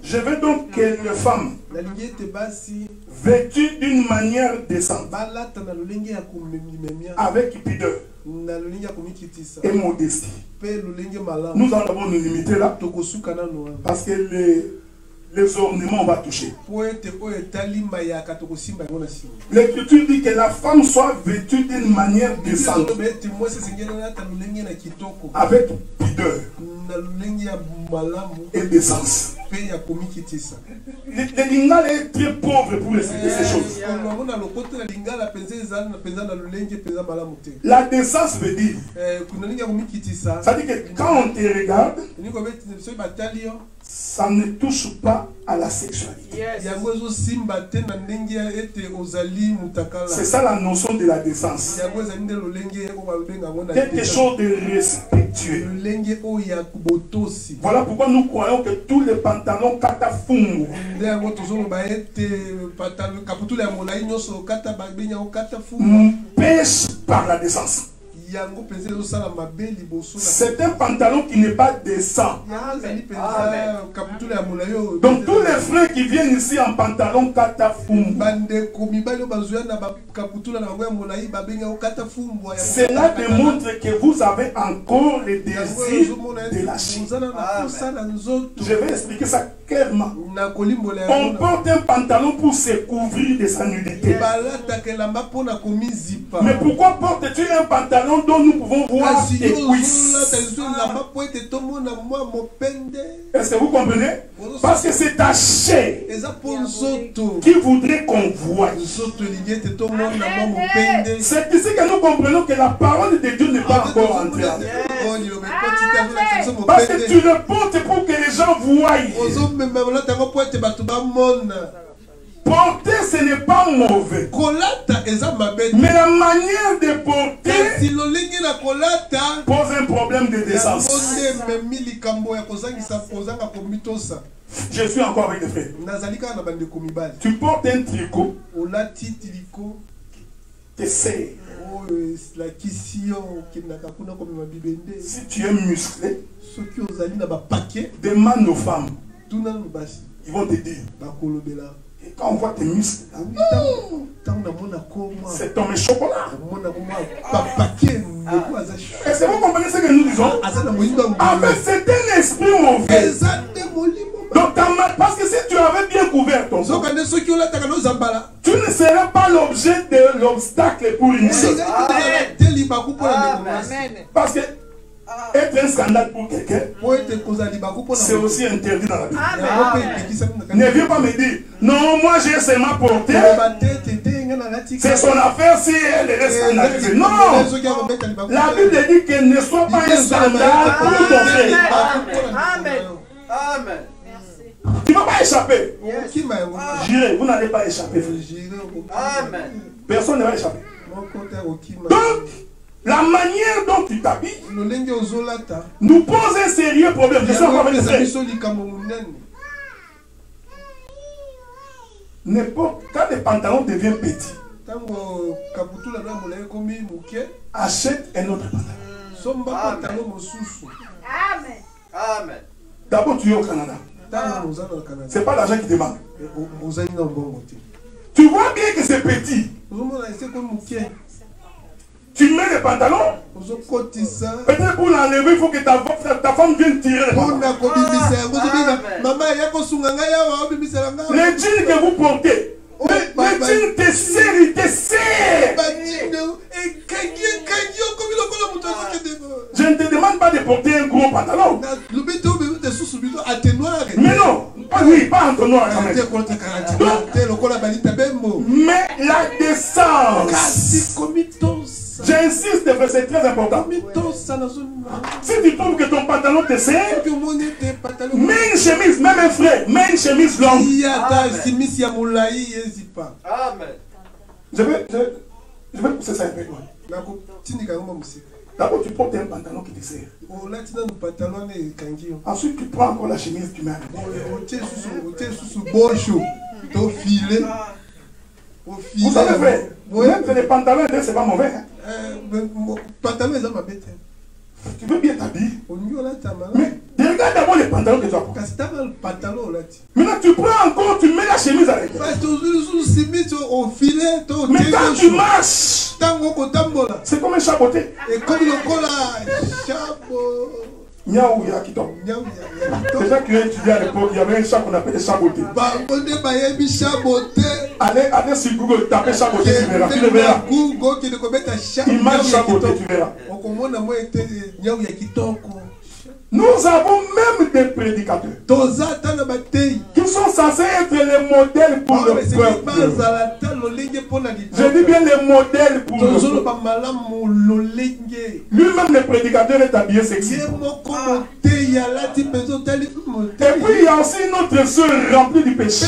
Je veux donc que les femmes, nalingi ete basi vêtues d'une manière décente, avec pudeur et modestie. Nous allons nous limiter là. Tokosuka nano wana. Parce que les, les ornements, on va toucher. L'écriture dit que la femme soit vêtue d'une manière décente, avec pudeur et Le, lingala est très pauvre pour expliquer ces choses. La décence veut dire, Eh, dit que quand on te regarde, ça ne touche pas à la sexualité. C'est ça la notion de la décence. Quelque chose de respectueux. Voilà pourquoi nous croyons que tous les pantalons katafungu, pêchent par la décence. C'est un pantalon qui n'est pas décent. Donc tous les frères qui viennent ici en pantalon katafungu, bandeko mibali oyo bazwa na bakaputula na bango ya molai babengi yango kata fumbwa ya cela démontre que vous avez encore le désir de nzoto. Je vais expliquer ça clairement. On porte un pantalon pour se couvrir de sa nudité. Mais pourquoi portes-tu un pantalon dont nous pouvons voir kasi tes cuisses? Est-ce que vous comprenez? Parce que c'est ta chair qui voudrait qu'on voie? C'est ici que nous comprenons que la parole de Dieu n'est pas encore entrée Parce que tu le portes pour que les gens voient. Porter, ce n'est pas mauvais. Mais la manière de porter pose un problème de décence. Je suis encore avec les frères. Tu portes un tricot, te Si tu es musclé, demande aux femmes. Tuna nano basi Ils vont te dire. bakolobela. Et quand on voit tes muscles, mwa c'est ton chocolat. Est-ce que vous comprenez ce que nous disons? Fait, c'est un esprit nde molimo Donc, ta ma- parce que si tu avais bien couvert ton corps, tu ne serais pas l'objet de l'obstacle pour une chose. Parce que être un scandale pour quelqu'un, c'est aussi interdit dans la Bible. Ne viens pas me dire, non, moi j'ai seulement porté, c'est son affaire si elle est scandalisée. Non! La Bible dit que ne sois pas un scandale pour ton frère. Amen. Tu ne vas pas échapper. yango J'irai, vous n'allez pas échapper. Amen. Personne ne va échapper. Donc, la manière dont tu t'habilles nous pose un sérieux problème. Je quand les pantalons deviennent petits, achète un autre pantalon. Amen. Amen. D'abord, tu es au Canada. C'est pas l'argent qui te manque. te Tu vois bien que c'est petit. Tu mets les pantalons. Peut-être pour l'enlever, il faut que ta, ta, ta femme vienne tirer. les awa obimisela ngai Les jeans que vous portez, Oh, les, les jeans te serrent, ils te serrent. Je ne te demande pas de porter un gros pantalon. Mais non, pas oui, pas noir lokola balita bembo. Mais la décence. J'insiste c'est très important. Si tu trouves que ton pantalon te pantalon mets une chemise, même un frère, mets une chemise longue. Amen. Je vais, je, je vais pousser ça un peu loin. D'abord, tu portes un pantalon qui te sert. yo Ensuite, tu prends encore la chemise, tu mets Vous savez, frère, que les pantalons, c'est pas mauvais. hein. pantalon eza mabe te Tu veux bien t'habiller. Mais regarde d'abord les pantalons que tu as pantalon olati Maintenant, tu prends encore, tu mets la chemise à to Mais quand tu marches, c'est comme un chaboté. ekomi lokola shabo Niaou, ya kitoko. Nyau ya- ya kitoko. Déjà qui ont étudié à l'époque, il y avait un chat qu'on appelait te Allez, allez sur Google, tapez chaboté, tu verras. Tu le verras. Image kitoko. tu verras. Nous avons même des prédicateurs qui sont censés être les modèles pour le peuple. Je dis bien les modèles pour le peuple. Lui-même, le prédicateur, est habillé sexy. Et puis, il y a aussi une autre sœur remplie du péché.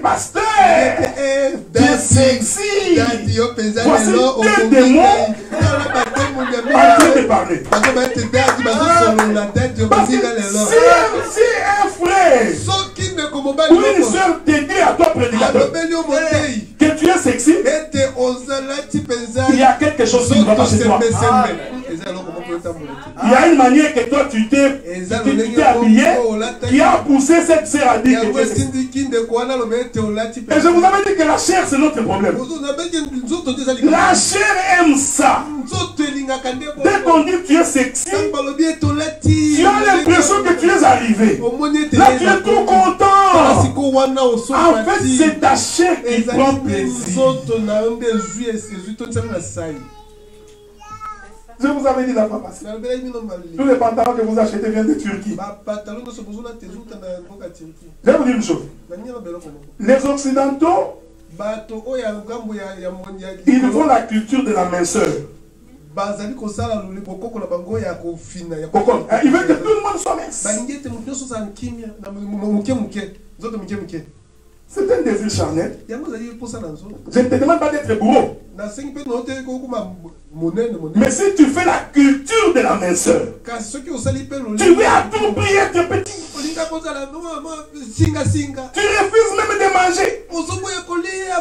pasteur, Eh, tu es sexy. Voici deux démons Parce que si, si un frère. Ou une dit à toi, prédicateur, moteyi que tu es sexy, il y a quelque chose qui ne va pas chez toi. sembesembe Il y a une manière que toi, tu t'es habillé, qui a poussé cette sœur à dire que Et je vous avais dit que la chair, c'est notre problème. La chair aime ça. Dès qu'on dit que tu es sexy, tu as l'impression que tu es arrivé. Là, tu es tout content. En fait, c'est ta chair qui prend plaisir. Je vous avais dit la fois passée. Tous les pantalons que vous achetez viennent de Turquie. turki Je vais vous dire une chose. moko Les Occidentaux, ya ils font la culture de la minceur. bazali kosala loli bokoko na bango ya kofina ya Pourquoi Ils veulent que tout le monde soit mince. moto nyonso kimia na moke moke nzoto C'est un désir charnel. Je ne te demande pas d'être monene Mais si tu fais la culture de la minceur, tu veux à tout prix être petit. Tu refuses même de manger.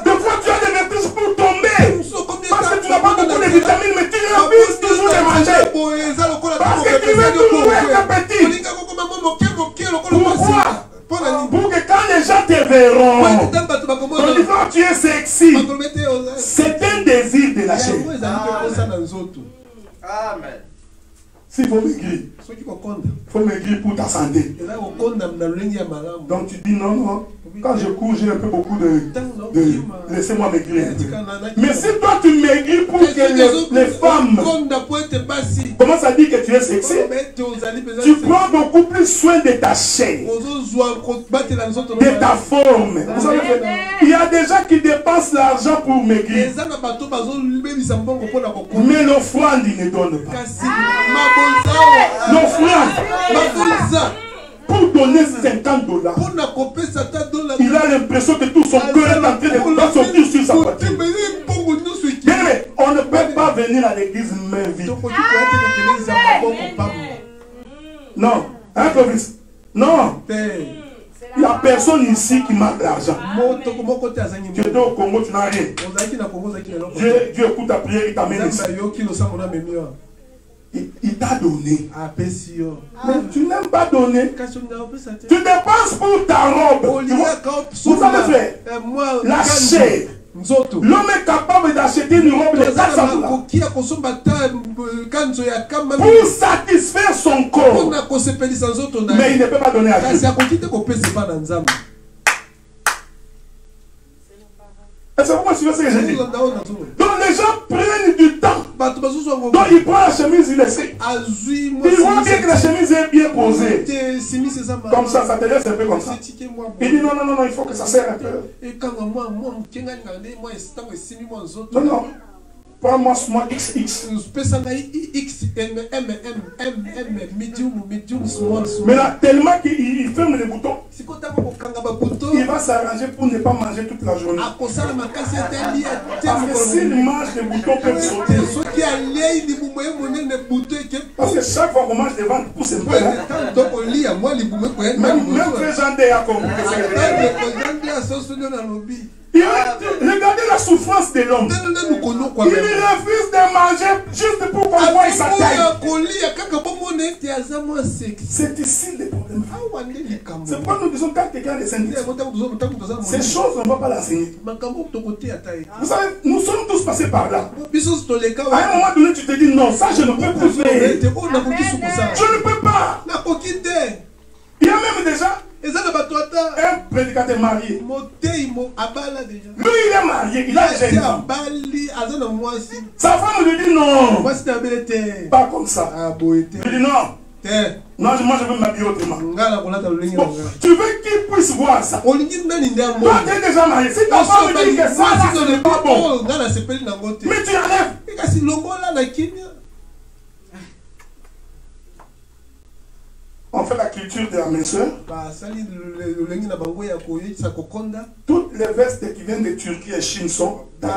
Des fois, tu as des vertiges pour tomber. Parce que tu n'as pas beaucoup de vitamines, mais tu refuses toujours de manger. Parce que tu veux toujours être petit. Pourquoi Pour que quand les gens te verront, dit quand tu es sexy, c'est un désir de la chair. Amen. S'il faut maigrir, il faut maigrir pour ta santé. Donc tu dis non, non. Quand je cours, j'ai un peu beaucoup de. de Laissez-moi maigrir. Mais si toi tu maigris pour que les, les femmes commencent à dire que tu es sexy, tu prends beaucoup plus soin de ta nzoto de ta forme. Vous savez que il y a des gens qui dépensent l'argent pour maigrir, kokonda mais l'offrande il ne donne pas. L'offrande, pour donner 50 dollars, il a l'impression que tout son cœur est en train de sortir sur sa poitrine. aimé, on ne peut pas venir à l'église main vide. pamba Non, hein, Clovis Non, il n'y a personne ici qui manque d'argent. azangi Tu étais au Congo, tu n'as rien. Dieu, Dieu écoute ta prière, il t'amène ici. Il, il t'a donné. yo Mais tu n'aimes pas donner. Tu dépenses pour ta robe. Vous savez, la chair. nzoto L'homme est capable d'acheter une robe de toza 400 na dollars makoki ya kosomba ta euh, pour satisfaire son corps. Mais il ne peut pas donner à Dieu. Est-ce que vous suivez ce que oyo nazomona Donc les gens prennent du temps Donc il prend la chemise, il essaie. azwi Il voit bien que la chemise est bien posée. eza Comme ça, ça te laisse un peu comme ça. Il dit non, non, non, non, il faut que ça serre un peu. Non, non. Prends-moi XX. small Maintenant, tellement qu'il il ferme les boutons, il va s'arranger pour ne pas manger toute la journée. Parce que s'il mange, les boutons peuvent sauter. Parce que chaque fois qu'on mange des ventres, pousse un peu. hein. Même, même frère Jean Day a compris Il Regardez la souffrance de l'homme. Il refuse de manger juste pour qu'on voie sa taille. C'est ici le problème. likambo C'est pourquoi nous disons quand quelqu'un est saint, ces choses, on ne va pas l'enseigner. Vous savez, nous sommes tous passés par là. À un moment donné, tu te dis non, ça je ne peux plus faire. Je ne peux pas. Il y a même déjà eza na bato ata un prédicateur marié. motei mo abala deja Lui, il est marié, il a déjà une femme. abali aza na mwasi Sa femme lui dit non, mwasi na abele te pas comme ça. aboye te Il dit non, te non, moi je veux m'habiller autrement. nga na kolata lolenge na nga tu veux qu'il puisse voir ça. olingi nani nde Toi, amoni tu es déjà marié. Si ta femme dit que ça, là, ce n'est pas bon, nga nasepeli nango te mais tu enlèves. kasi longola na kimia On fait la culture de la kokonda Toutes les vestes qui viennent de Turquie et Chine sont Ils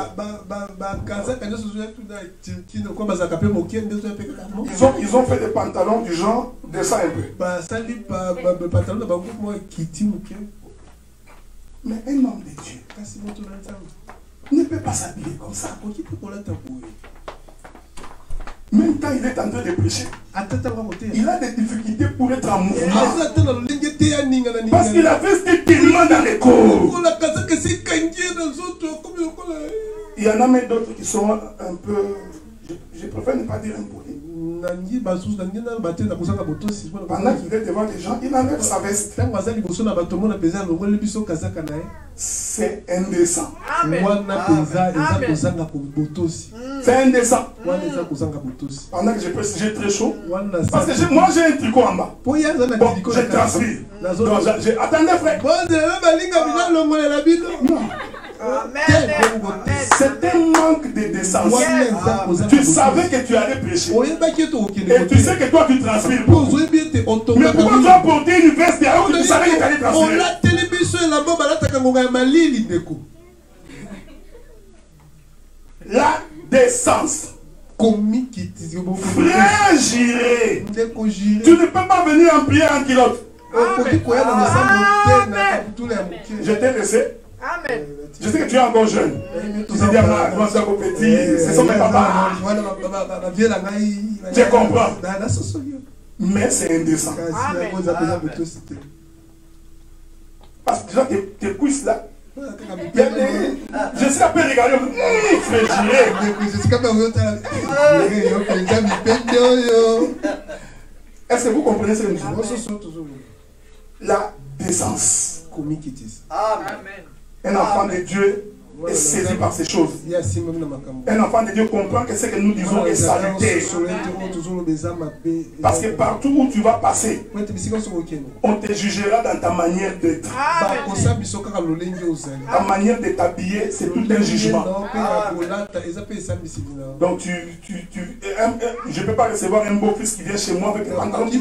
ont, ils ont fait des pantalons du genre, descends un peu. Mais un homme de Dieu ne peut pas s'habiller comme ça. akoki mpe kolata boye Même quand il est en train de prêcher, il a des difficultés pour être en mouvement. na Parce la veste est tellement dans les corps. Il y en a même d'autres qui sont un peu. Je, je préfère ne pas dire impolis. botosi mpona Pendant qu'il est devant les gens, il enlève sa veste. C'est indécent. C'est indécent. Pendant que je prêche, j'ai très chaud. Parce que moi j'ai un tricot en bas. Bon, je transpire. attendez frère. bonzela C'était un manque de décence. Tu savais que tu allais prêcher. Et tu sais que toi tu transpires. Beaucoup. Mais pourquoi tu as porté une veste alors que tu savais que tu allais transpirer? La décence. Frère Jiré, tu ne peux pas venir en prière en kilote. Je t'ai laissé. Amen. Je sais que tu es encore jeune. Tu te dis, ah, comment ça, vos petits, ce sont mes papas. bavie na ngai Je comprends. Mais c'est indécent. Amen. Parce que déjà, tes, tes cuisses là, Wana kaka il y a mipende des... Je sais un peu regarder. Est-ce que vous comprenez ce que nous disons La décence. Amen. Un enfant de Dieu est saisi par ces choses. Un enfant de Dieu comprend que ce que nous disons est salutaire. Parce que partout où tu vas passer, on te jugera dans ta manière d'être. Lolenge ozali Ta manière de t'habiller, c'est tout un jugement. Donc tu, tu, tu, je ne peux pas recevoir un beau fils qui vient chez moi avec un pantalon qui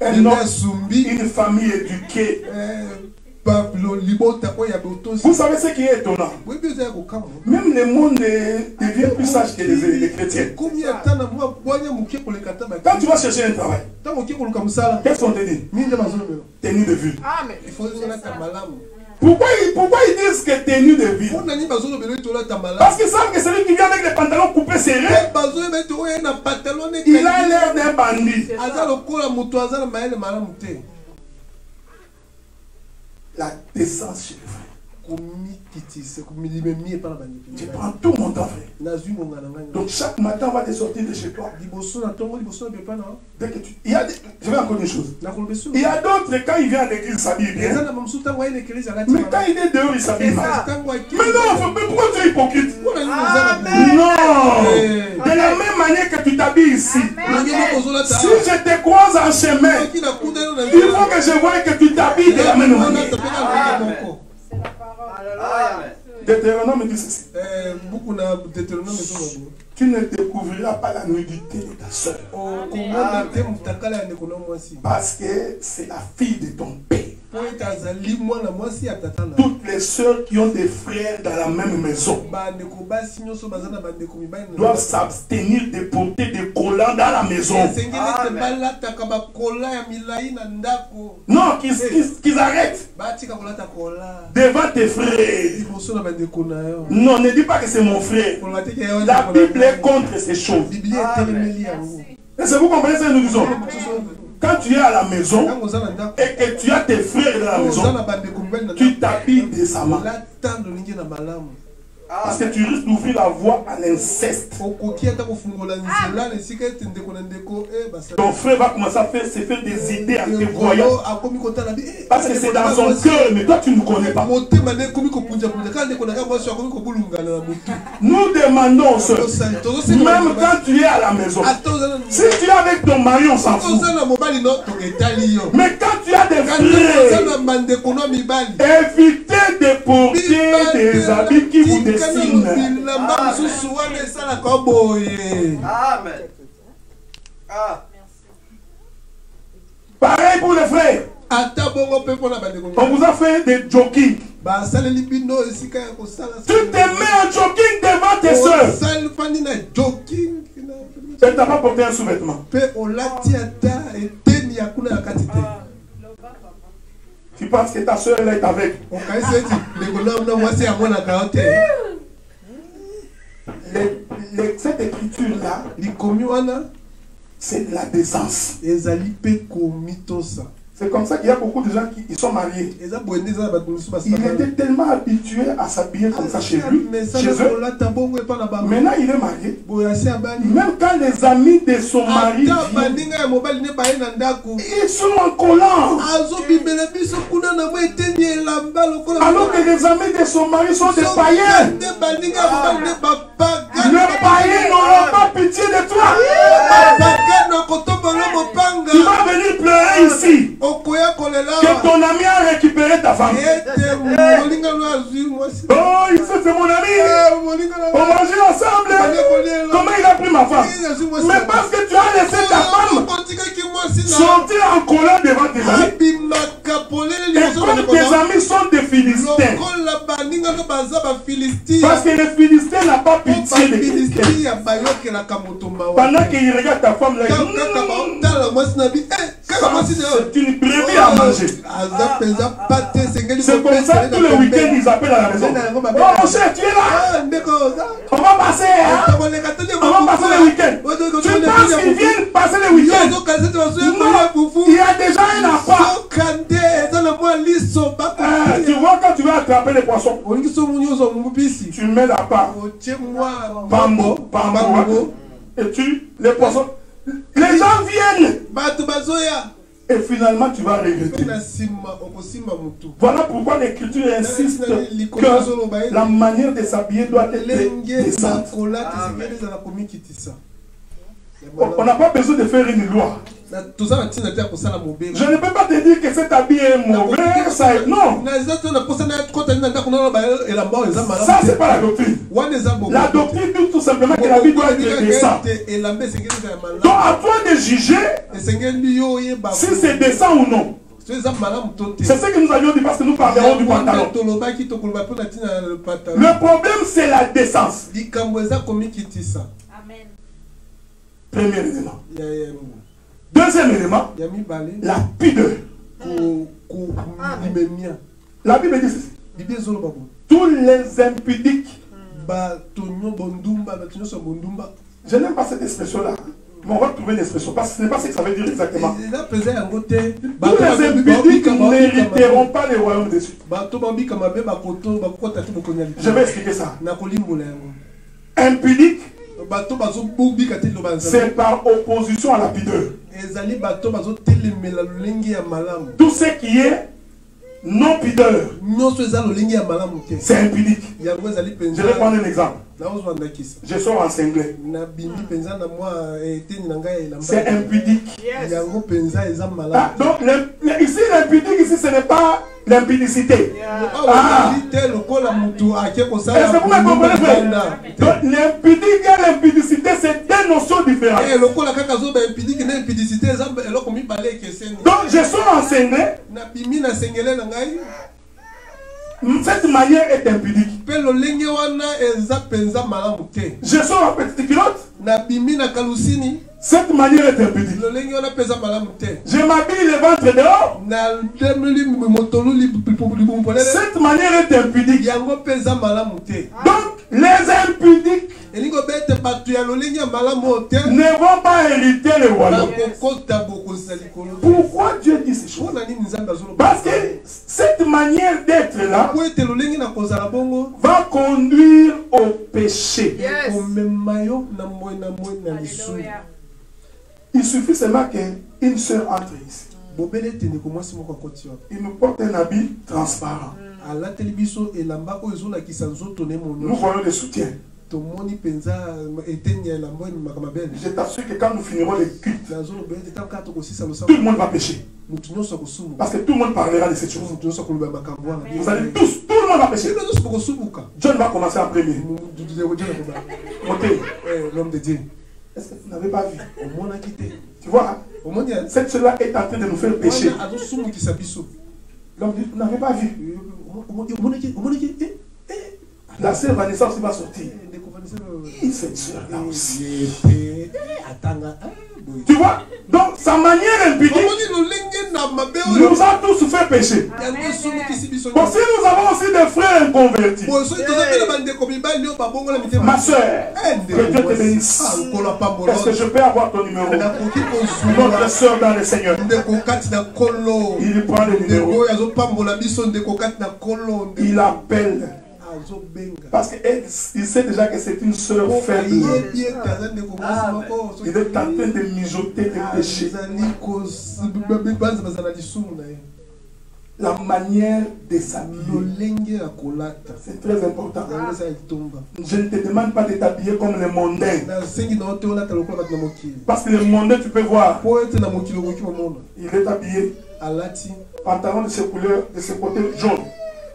Un homme, une famille éduquée. Eh, Vous savez ce qui est étonnant? Même le monde devient plus sage que les, les chrétiens. Quand tu vas chercher un travail, qu'est-ce qu'on te dit Tenue de vue. Malamu Pourquoi ils, pourquoi ils disent que tenue de olata Parce qu'ils savent que celui qui vient avec les pantalons coupés serrés, pantalon il a l'air d'un bandit. aza lokola moto aza na mayele malamu te La décence chez les frères. Tu prends tout mon temps, frère. Donc chaque matin, on va te sortir de chez toi. Dès que tu... Il y a des... Je vais encore une chose. Il y a d'autres, quand il vient à l'église, il s'habille bien. Mais quand il est dehors, il s'habille mal. Mais non, faut- mais pourquoi tu es hypocrite? Amen. Non Eh. De la même manière que tu t'habilles ici. Si je te croise en chemin, il faut que je voie que tu t'habilles de la même manière. Deutéronome dit ceci. Eh, Tu ne découvriras pas la nudité de ta soeur. mwasi Parce que c'est la fille de ton père. Toutes les sœurs qui ont des frères dans la même maison doivent s'abstenir de porter des collants dans la maison. Non, qu'ils qu'ils- qu'ils arrêtent. Devant tes frères. Non, ne dis pas que c'est mon frère. La Bible est contre ces choses. yango Et c'est vous comprenez ce que nous disons? Quand tu es à la maison ntango oza na ndako et que tu as tes frères dans la oza maison, na bandeko mibali na tu t'habilles décemment. Parce que tu risques d'ouvrir la voie à l'inceste. okoki ata kofungola nzela na esika ete ndeko na ndeko e basali Ton frère va commencer à faire, se faire des idées en te voyant. Ekolo akomi kotala bi eh, Parce que c'est dans son cœur, mais toi tu ne connais pas. Nous demandons, même quand tu es à la maison, si tu es avec ton mari, on s'en fout. Mais quand tu as des frères, évitez de porter des habits qui vous dessinent. bilamba mosusu wana esalaka boye Amen. Ah. Pareil pour les frères. ata bongo mpe mpona bandeko On vous a fait des jogging. basaleli bino esika ya kosala Tu te mets en jogging devant tes na joking n'as pas porté un sous-vêtement. mpe olati ata eteni ya kuna ya kati te Tu penses que ta soeur elle est avec. eti ndeko na te Cette écriture-là, c'est de la décence. C'est comme ça qu'il y a beaucoup de gens qui ils sont mariés. Il était tellement habitué à s'habiller comme ça chez lui, chez eux. Maintenant, il est marié. Même quand les amis de son mari ils sont en collant. Alors que les amis de son mari sont des païens. Les païens n'auront pas pitié de toi. Tu vas venir pleurer ici. okoya kolela. Que ton ami a récupéré ta femme. molingano azwi mwasi Oh, il sait, c'est mon ami. On mangeait ensemble. Comment il a pris ma femme? Mais parce que tu as laissé ta femme mwasi na sortir en colère devant tes amis. Et comme tes amis sont des Philistins, parce que les Philistins n'ont pas pitié de Pendant qu'il regarde ta femme là, il eh, c'est une brebis à manger. pate esengeli C'est comme ça tous les week-ends ils appellent à la maison. Oh mon cher, tu es là. Oza. On va passer, hein. Toli On va passer le week-end. Tu penses qu'ils viennent passer le week-end Non, il y a déjà un appart. Ah, tu vois quand tu vas attraper les poissons, tu mets la part, otie mwa bambo, bambo, et tu, les poissons, les gens viennent. Et finalement, tu vas regretter. Voilà pourquoi l'Écriture insiste que la manière de s'habiller doit être décente. on n'a pas besoin de faire une loi. Mobemba Je ne peux pas te dire que cet habit est mauvais, ça est... Non, ça c'est pas la doctrine. La doctrine dit tout simplement que l'habit doit être décent. Donc à toi de juger si c'est décent ou non. C'est ce que nous avions dit parce que nous parlerons du pantalon. Le problème c'est la décence. Amen. Premier élément. Deuxième élément, la pudeur. La Bible dit ceci. Tous les impudiques, je n'aime pas cette expression-là. Mais on va trouver une expression, parce que ce n'est pas ce que ça veut dire exactement. Tous les impudiques n'hériteront pas le royaume des cieux. Je vais expliquer ça. Impudique, c'est par opposition à la malamu. Tout ce qui est non te. c'est impudique. Je vais prendre un exemple. Je sors en cinglé. ya C'est impudique. eza Ah, donc, le- le- ici, l'impudique, ici, ce n'est pas l'impudicité. lokola motu ake Est-ce kosala que vous me comprenez, frère Donc, l'impudique et l'impudicité, c'est deux notions différentes. Eh, Donc, je sors en cinglé. Cette manière est impudique. mpe lolenge wana eza mpenza malamu te Je sors en petite culotte. nabimi na kalusini Cette manière est impudique. lolenge wana mpenza malamu te. Je m'habille le ventre dehors. Cette manière est impudique. te. Donc, les impudiques ne vont pas hériter le royaume. Pourquoi Dieu dit ces choses? Parce que cette manière d'être là va conduire au péché. komema yo na moi na moi na lisumu Il suffit seulement qu'une sœur entre ici. Il nous porte un habit transparent. Nous voyons ememaka mabele Je t'assure que quand nous finirons les tokosisa tout le monde va pécher. Parce que tout le monde parlera de cette chose. Vous allez tous, tout le monde va pécher. John va commencer en premier. Montez. l'homme de dieu Est-ce que vous n'avez pas vu omonaki te Tu vois, hein, omoni ya- cette chose-là est en train de nous faire pécher. L'homme dit, vous n'avez pas vu. Eh, eh, La sœur Vanessa aussi va sortir. eh, Et cette sœur-là aussi. eh, eh, eh, ah. Tu vois Donc, sa manière impudique nous a tous fait pécher. Bon, si nous avons aussi des frères mitema ma soeur, Eh, que Dieu te bénisse. apambola Est-ce que je peux avoir ton numéro? Notre soeur dans le Seigneur. Il prend le numéro. Il appelle. Parce qu'il sait déjà que c'est une sœur faible. Il est en train de mijoter des péchés. lisumu na ye La manière de s'habiller. C'est très important. litomba Je ne te demande pas de t'habiller comme les mondains. Parce que les mondains, tu peux voir, il est habillé, pantalon de ses couleurs, de ses côtés jaune,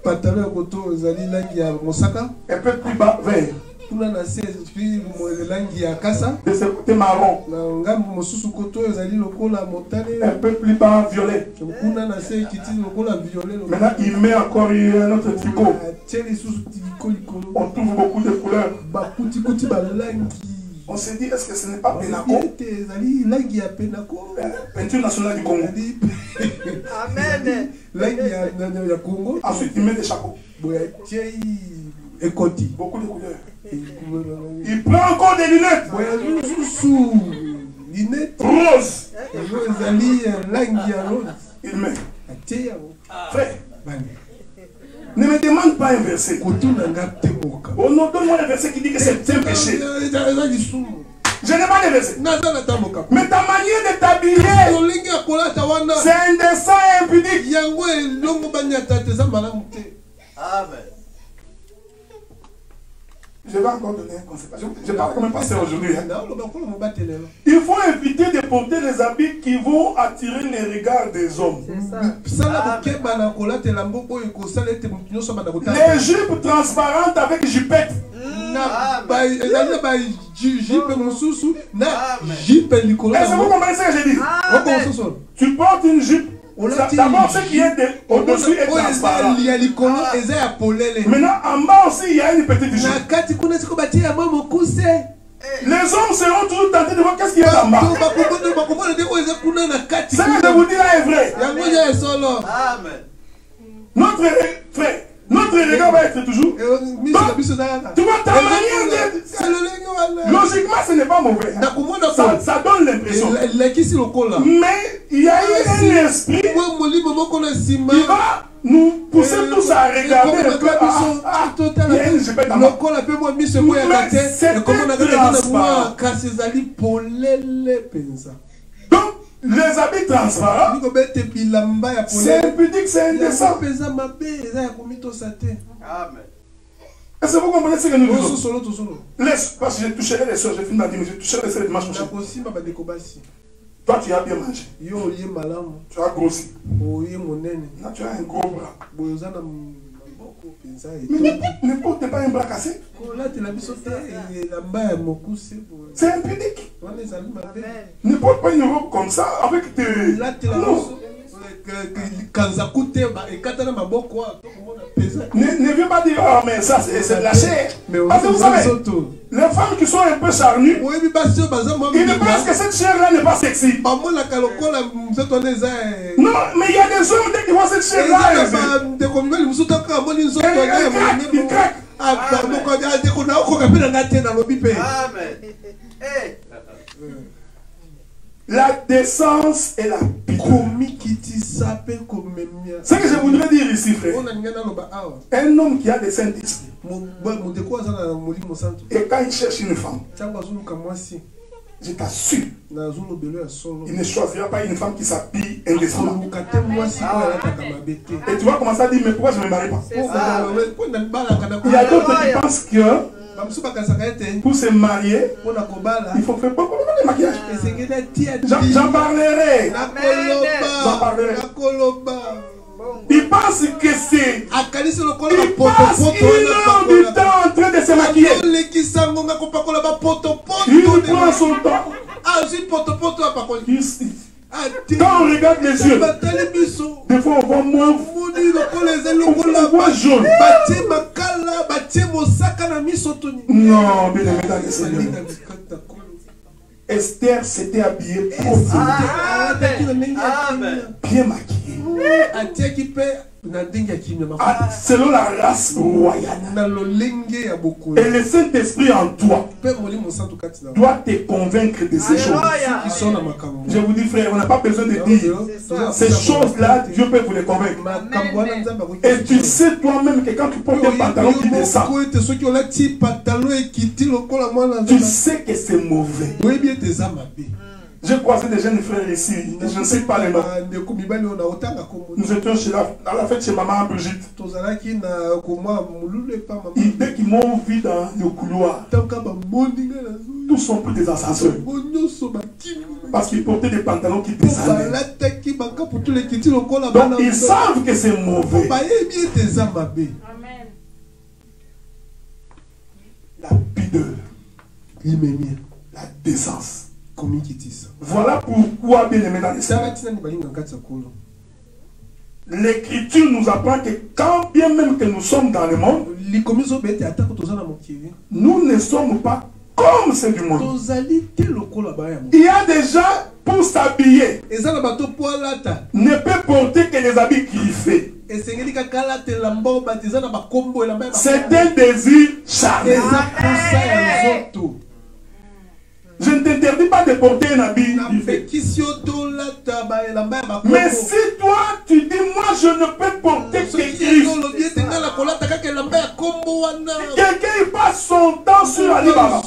pantalon ya koto ezali langi ya mosaka. Un peu plus bas vert, kuna na se ezwi langi ya kasa. De ses côtés marron, na ngambo mosusu koto oyo ezali lokola motane. Un peu plus bas violet. kuna na se ekiti lokola violet Maintenant, il met encore un autre tricot. atie lisusu triko likolo On trouve beaucoup de couleurs. bakutikuti balangi On s'est dit, est-ce que ce n'est pas langi ya penako Peinture nationale du Congo. Amen. langi ya, ya, congo Ensuite, il met des chapeaux. ekoti Beaucoup de couleurs. Il prend encore des lunettes lisusu linete roses. yango ezali eh, langi ya rose Il met. yango Frère, ne me demande pas un verset. Oh non, donne-moi un verset qui dit que c'est un péché. Je n'ai pas de verset. Mais ta manière de t'habiller, c'est un dessin impudique. Amen. Je vais encore donner un conseil. Je- Je parle comme un pasteur aujourd'hui. hein. Il faut éviter de porter des habits qui vont attirer les regards des hommes. Les jupes transparentes avec jupette. na ba- ezali na bajipe mosusu na Amen. jipe likolo Est-ce que vous yango comprenez ce que je dis oko mosusu Tu portes une jupe. D'abord, ce qui est de- au-dessus est transparent. polele Maintenant, en bas aussi, il y a une petite mokuse Les hommes seront toujours tentés de voir qu'est-ce qu'il y a en bas. Ce que je vous dis là est vrai. Amen. Notre frère, notre regard va être toujours. Tu vois, ta manière de- Logiquement, ce n'est pas mauvais. Ça, donne l'impression. Mais il y a eu un esprit qui va nous pousser tous à regarder. Ah, ah, lokola mpe mwa miso mwa kasi ezali polele mpenza Donc, les habits transparents, c'est impudique, c'est indécent. Est-ce que vous comprenez ce que nous disons? Tosolo Les- Parce que j'ai touché les soeurs, j'ai fini ma dimanche, j'ai touché les soeurs dimanche prochain. Toi, tu as bien mangé. Tu as grossi. Là, tu as un gros bras. Mais ne porte pas un bras cassé. C'est impudique. Ne porte pas une robe comme ça avec tes. Non. biso kanzaku te ba- ekata na maboko awa tokomona mpenza Ne, ne viens pas dire, ah, mais ça, c'est c'est de la chair. mais Parce que vous savez, les femmes qui sont un peu charnues, ils ne pensent que cette chair-là n'est pas sexy. eh, Non, mais il y a des hommes, dès qu'ils voient cette chair-là, ils- Eh, ya eh, craque, il craque. ndeko naokoka mpe na nga te nalobi mpe Amen. Eh. la décence et la Ce que je voudrais dire ici, frère, un homme qui a des santo et quand il cherche une femme, je t'assure, il ne choisira pas une femme qui s'habille indécemment. Et tu vas commencer à dire, mais pourquoi je ne me marie pas Il y a d'autres qui pensent que bamosusu bakanisaka ete pour se marier, mpo na kobala il faut faire beaucoup de maquillage. esengeli atia J'en parlerai. Parlerai. nakoloba Il pense que c'est. Il passe une heure du temps en train de se maquiller. Il prend son temps. apakoli Il- Quand on regarde les yeux, des fois on voit ezali on voit jaune. Non, bien. aimé dans le Seigneur. Esther s'était habillée na ndenge ya Amen. bien maquillée, Ah, selon la race royale. Et le Saint-Esprit en toi doit te convaincre de ces choses. Alléluia. Je vous dis, frère, on n'a pas besoin de dire. Ces choses-là, Dieu peut vous les convaincre. Et tu sais toi-même que quand tu portes un pantalon qui descend, tu sais que c'est mauvais. J'ai croisé des jeunes frères ici, et je ne sais pas les noms. Nous étions chez la, à la fête chez maman Brigitte. Et dès qu'ils m'ont vu dans le couloir, nazo tous sont pris des bakimi Parce qu'ils portaient des pantalons qui descendaient. Donc ils savent que c'est mauvais. eza mabe La pudeur, limemia la décence. Voilà pourquoi, bien aimé dans l'écriture nous apprend que quand bien même que nous sommes dans le monde, nous ne sommes pas comme ceux du monde. Il y a des gens pour s'habiller, ne peut porter que les habits griffés. C'est un désir charnel. Je ne t'interdis pas de porter un habit. Ya Mais si toi tu dis moi je ne peux porter que wana. Quelqu'un passe son temps sur Alibaba.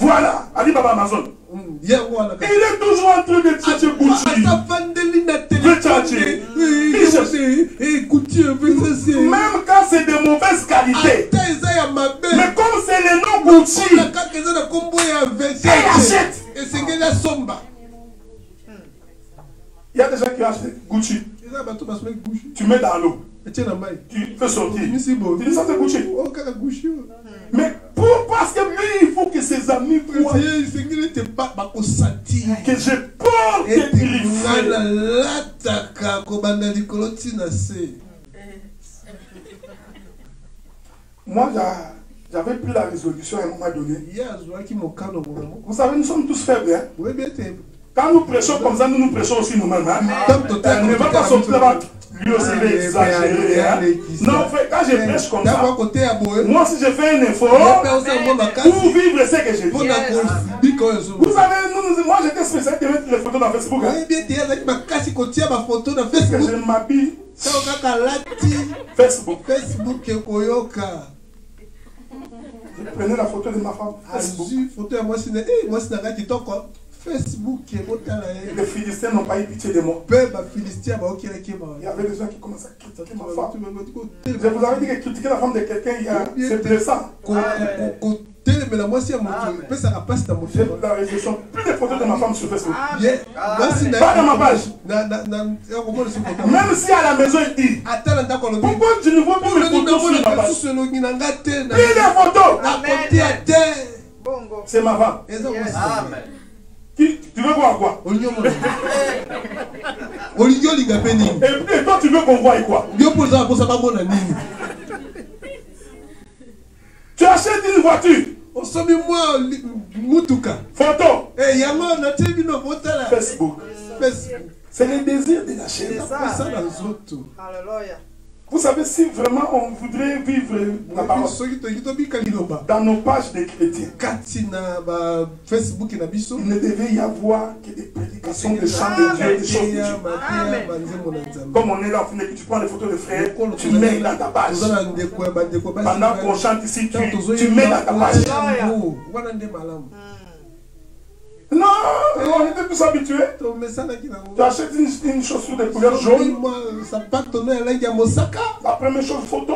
Voilà, Alibaba Amazon. Il est toujours en train de chercher Gucci. Même quand c'est de mauvaise qualité. Mais comme c'est le nom Gucci, Versace achète. il y a des gens qui achètent Gucci. Tu mets dans l'eau, tu fais sortir. Tu dis ça c'est Gucci. o kaka gushi oyo Mais pour, parce que lui, il faut que ses amis voient que kobanda likolo ntina se Moi, j'a- j'avais pris la résolution à un moment donné. Vous savez, nous sommes tous faibles. Hein? Quand nous prêchons comme ça, nous nous prêchons aussi nous-mêmes. Hein? Euh, ne va pas sortir là-bas. lui aussi veut exagérer. Hein. Non, fait, quand je prêche comme ça, moi si je fais un effort pour vivre ce que je dis. Vous savez, nous, nous, moi j'étais spécialiste de mettre les photos dans Facebook. Hein. Parce que je m'habille. Facebook. Facebook koyoka. Je prenais la photo de ma femme. Facebook. Photo à moi, c'est moi, c'est la qui t'en compte. Facebook ye Les Philistins n'ont pas eu pitié de moi. mpe bafilistia baokelekema Il y avait des gens qui commençaient à critiquer ma femme. Je vous avais dit que critiquer la femme de quelqu'un, il y a- c'est blessant. kotelemela mwasi ya moto epesaka mpasi na J'ai motema la réflexion. Plus de photos de ma femme sur Facebook. ye mwasi na Pas dans ma page. na- na- na- akomona so foto Même si à la maison il dit ata na ndako alobi Pourquoi tu ne vois pas mes photos sur ma page? lisusu elongi na nga te na- Plus de photos nakotia te Bongo. C'est ma femme. eza. Qui, tu veux voir quoi? Omona olingi olinga mpe nini? Et, toi, tu veux qu'on voie quoi? Yo mpo eza baposa bamona nini. Tu achètes une voiture, osomi mwa li- mutuka photo, Eh, yango natie bino botala Facebook. facebook. C'est le désir de la chair. C'est ça. na nzoto Alléluia. Vous savez, si vraiment on voudrait vivre la parole dans nos pages de chrétiens, il ne devait y avoir que des prédications, des chants de Dieu, des choses de Dieu. Comme on est là, tu prends des photos de frères, tu mets dans ta page. bandeko basi Pendant qu'on chante ici, tu, mets dans ta page. tozoyeba yango wana nde malamu Non, on était tous habitués. Tu achètes une, une chaussure de couleur jaune, la première chose, photo.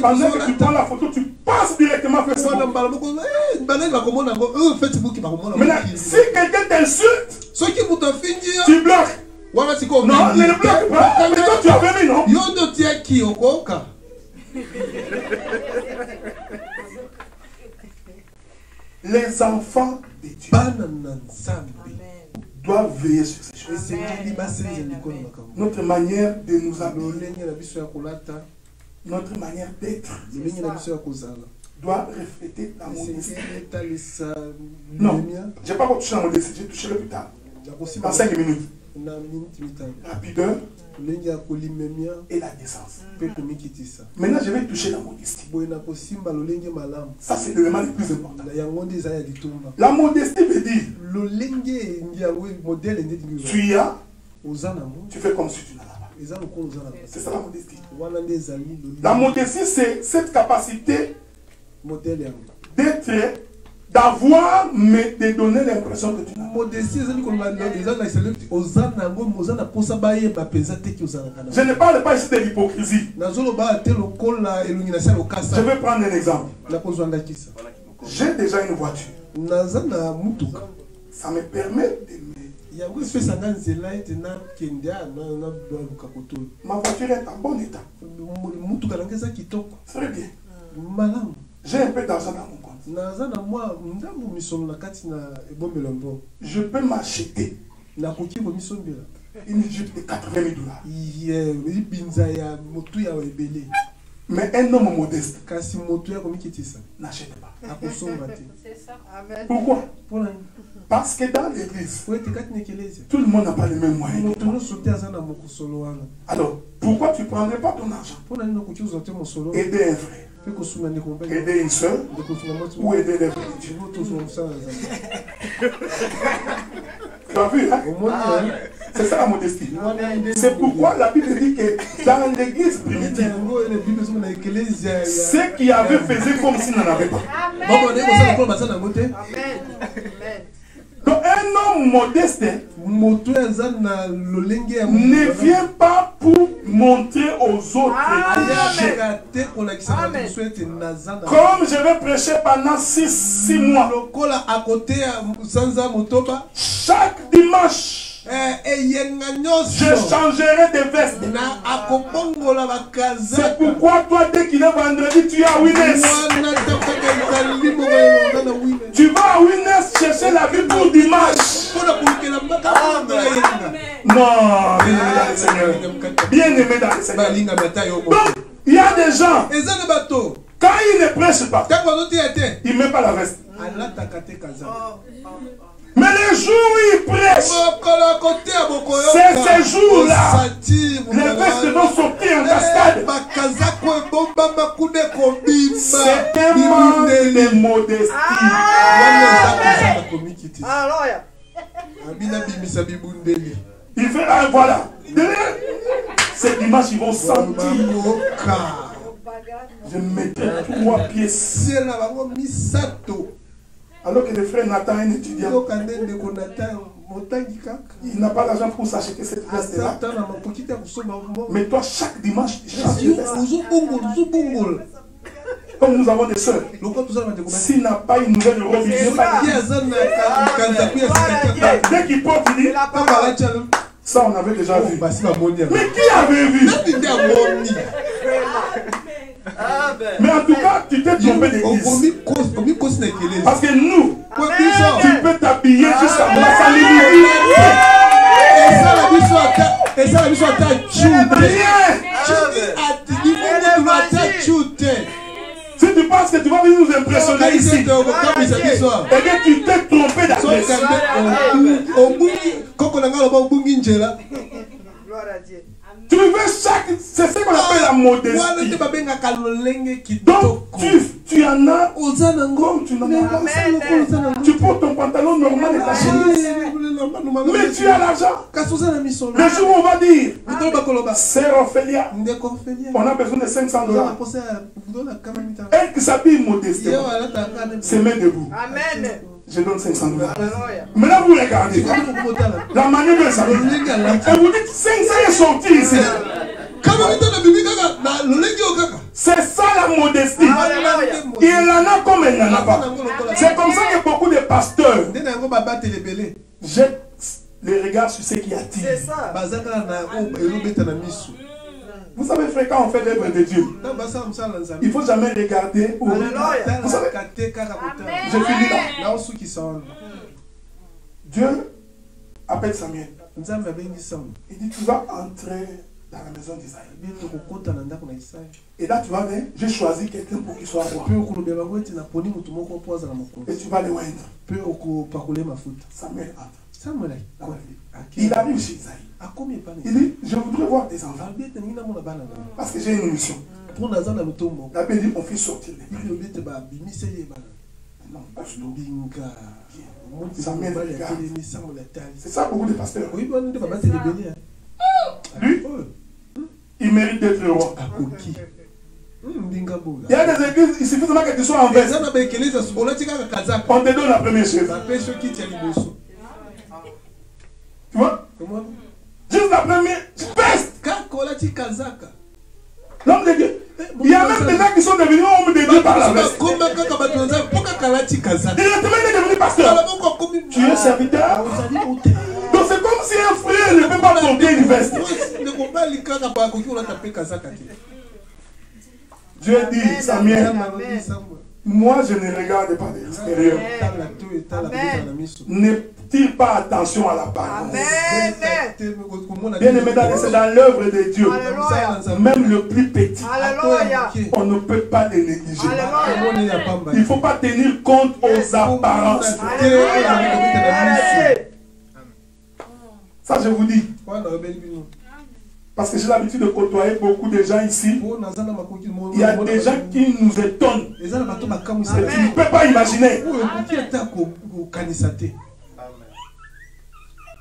Pendant que tu prends la photo, tu passes directement à Facebook. Maintenant, si quelqu'un t'insulte, yo tu bloques. Non, ne le bloque pas. Mais toi, tu avais mis, non? Les enfants de Dieu doivent veiller sur ces choses. Notre manière de nous habiller, notre manière d'être doit refléter la modestie. Non, je n'ai pas encore touché la modestie, j'ai touché le plus tard. nakosimba Dans 5 minutes. na et la décence. mpe komikitisa Maintenant, je vais toucher la modestie. Ça, c'est l'élément le plus important. La modestie veut dire tu y as, tu fais comme si tu n'en as pas. C'est ça la modestie. La modestie, c'est cette capacité d'être, d'avoir, mais de donner l'impression que tu n'as Je ne parle pas ici de l'hypocrisie. Je vais prendre un exemple. J'ai déjà une voiture. Ça me permet de me... Ma voiture est en bon état. Très bien. J'ai un peu d'argent dans mon. Naza na mwa ndambo misolo na kati na ebombelo yango Je peux m'acheter nakoki komisombela une jupe de 80 000 dollars. Libinza ya ebele. Mais un homme modeste. Kasi motu ya komikitisa n'achète pas. akosomba te. Amen. Pourquoi? Mpona Parce que dans l'église, po ete kati na ekelezia tout le monde n'a pas les mêmes moyens. que moto toi. nyonso te aza na mokosolo wana. Alors, pourquoi tu ne prendrais pas ton argent? Mpona nini okoki kozwa te mosolo Aider un frère, aider une soeur ndeko sunga mwasi ou aider les Tu as vu, hein? Omoni C'est ça la modestie. C'est pourquoi la Bible dit que dans l'église primitive, ceux qui avaient faisait comme s'ils n'en avaient pas. Amen. Donc un homme modeste ne vient pas pour montrer aux autres. Amen. Amen. Comme je vais prêcher pendant 6 mois, chaque dimanche, je nyonso changerai de veste. C'est pourquoi toi, dès qu'il est vendredi, tu es à Winners. Tu vas à Winners chercher la vie pour dimanche. Non, bien-aimé dans le Seigneur. Bien-aimé dans le Seigneur. Donc, il y a des gens, quand ils ne prêchent pas, ils ne mettent pas la veste. Oh, oh, oh. Mais les jours où il prêche, C'est ce jour-là. les vestes vont sortir en cascade. ekobima C'est un manque de modestie. Alléluia. bimisa bibundeli Il fait, ah, voilà. Derrière, Ces dimanches, ils vont sentir. Je mettrai trois pièces. Alors que le frère Nathan, un étudiant, il n'a pas l'argent pour s'acheter cette kosomba mo Mais toi, chaque dimanche, ozobongola Comme nous avons des sœurs. bandeko S'il n'a pas une nouvelle robe, il pas. ya sikaka Dès qu'il porte, il dit, ça on avait déjà vu. basi bamoni yango Mais qui avait vu? Mais en tout cas, tu t'es trompé d'église. Parce que nous, tu peux t'habiller jusqu'à la saline. ezala biso ata cude Si tu penses que tu vas venir nous impressionner ici et que eh tu t'es trompé d'adresse. Tu veux chaque. C'est ce qu'on appelle la modestie. Donc, tu, tu en as comme tu n'en as pas. Tu portes ton pantalon normal et ta chemise. Mais tu as l'argent. Le jour où on va dire Sœur Ophélia, on a besoin de 500 dollars. Elle qui s'habille modestement se met debout. Amen. Je donne 500 dollars. Alléluia. Maintenant, vous regardez la manière alati Et vous dites 500 est sorti ici. C'est ça la modestie. Il en a comme il n'en a pas. C'est comme ça que beaucoup de pasteurs jettent les regards sur ce qui C'est attire. ça. Vous savez, frère, quand on fait l'œuvre de Dieu, il faut jamais regarder où. Kotala Je finis là. Dieu appelle Samuel. Il dit Tu vas entrer dans la maison d'Israël. Et là, tu vas ver, j'ai choisi quelqu'un pour qu'il soit roi. Et tu vas le oindre. Samuel entre. Il arrive chez Isaïe. Il dit Je voudrais voir tes enfants. Parce que j'ai une mission. La Bible dit On fait sortir les Non, pas atali C'est ça beaucoup de pasteurs. babatela ebele ya Lui, oyo il mérite d'être roi. Hmm, Il y a des églises, il suffit seulement que tu sois en veste. On te donne la première liboso Tu vois? Juste d'après mes peste. L'homme de Dieu. Il y a même des gens qui sont devenus hommes de Dieu par la veste. Il est même devenu pasteur. Tu es serviteur. Donc c'est comme si un frère ne peut pas porter une veste. Dieu dit, Samuel. Moi je ne regarde pas de l'extérieur. Ne tire pas attention à l'apparence. Amen. Bien aimé, c'est dans l'œuvre de Dieu. Alléluia. Même le plus petit, Alléluia. on ne peut pas le négliger. Alléluia. Il ne faut pas tenir compte aux apparences. Alléluia. Ça, je vous dis. Parce que j'ai l'habitude de côtoyer beaucoup de gens ici. Il y a des gens qui nous étonnent. bakamwisa Tu ne peux pas imaginer.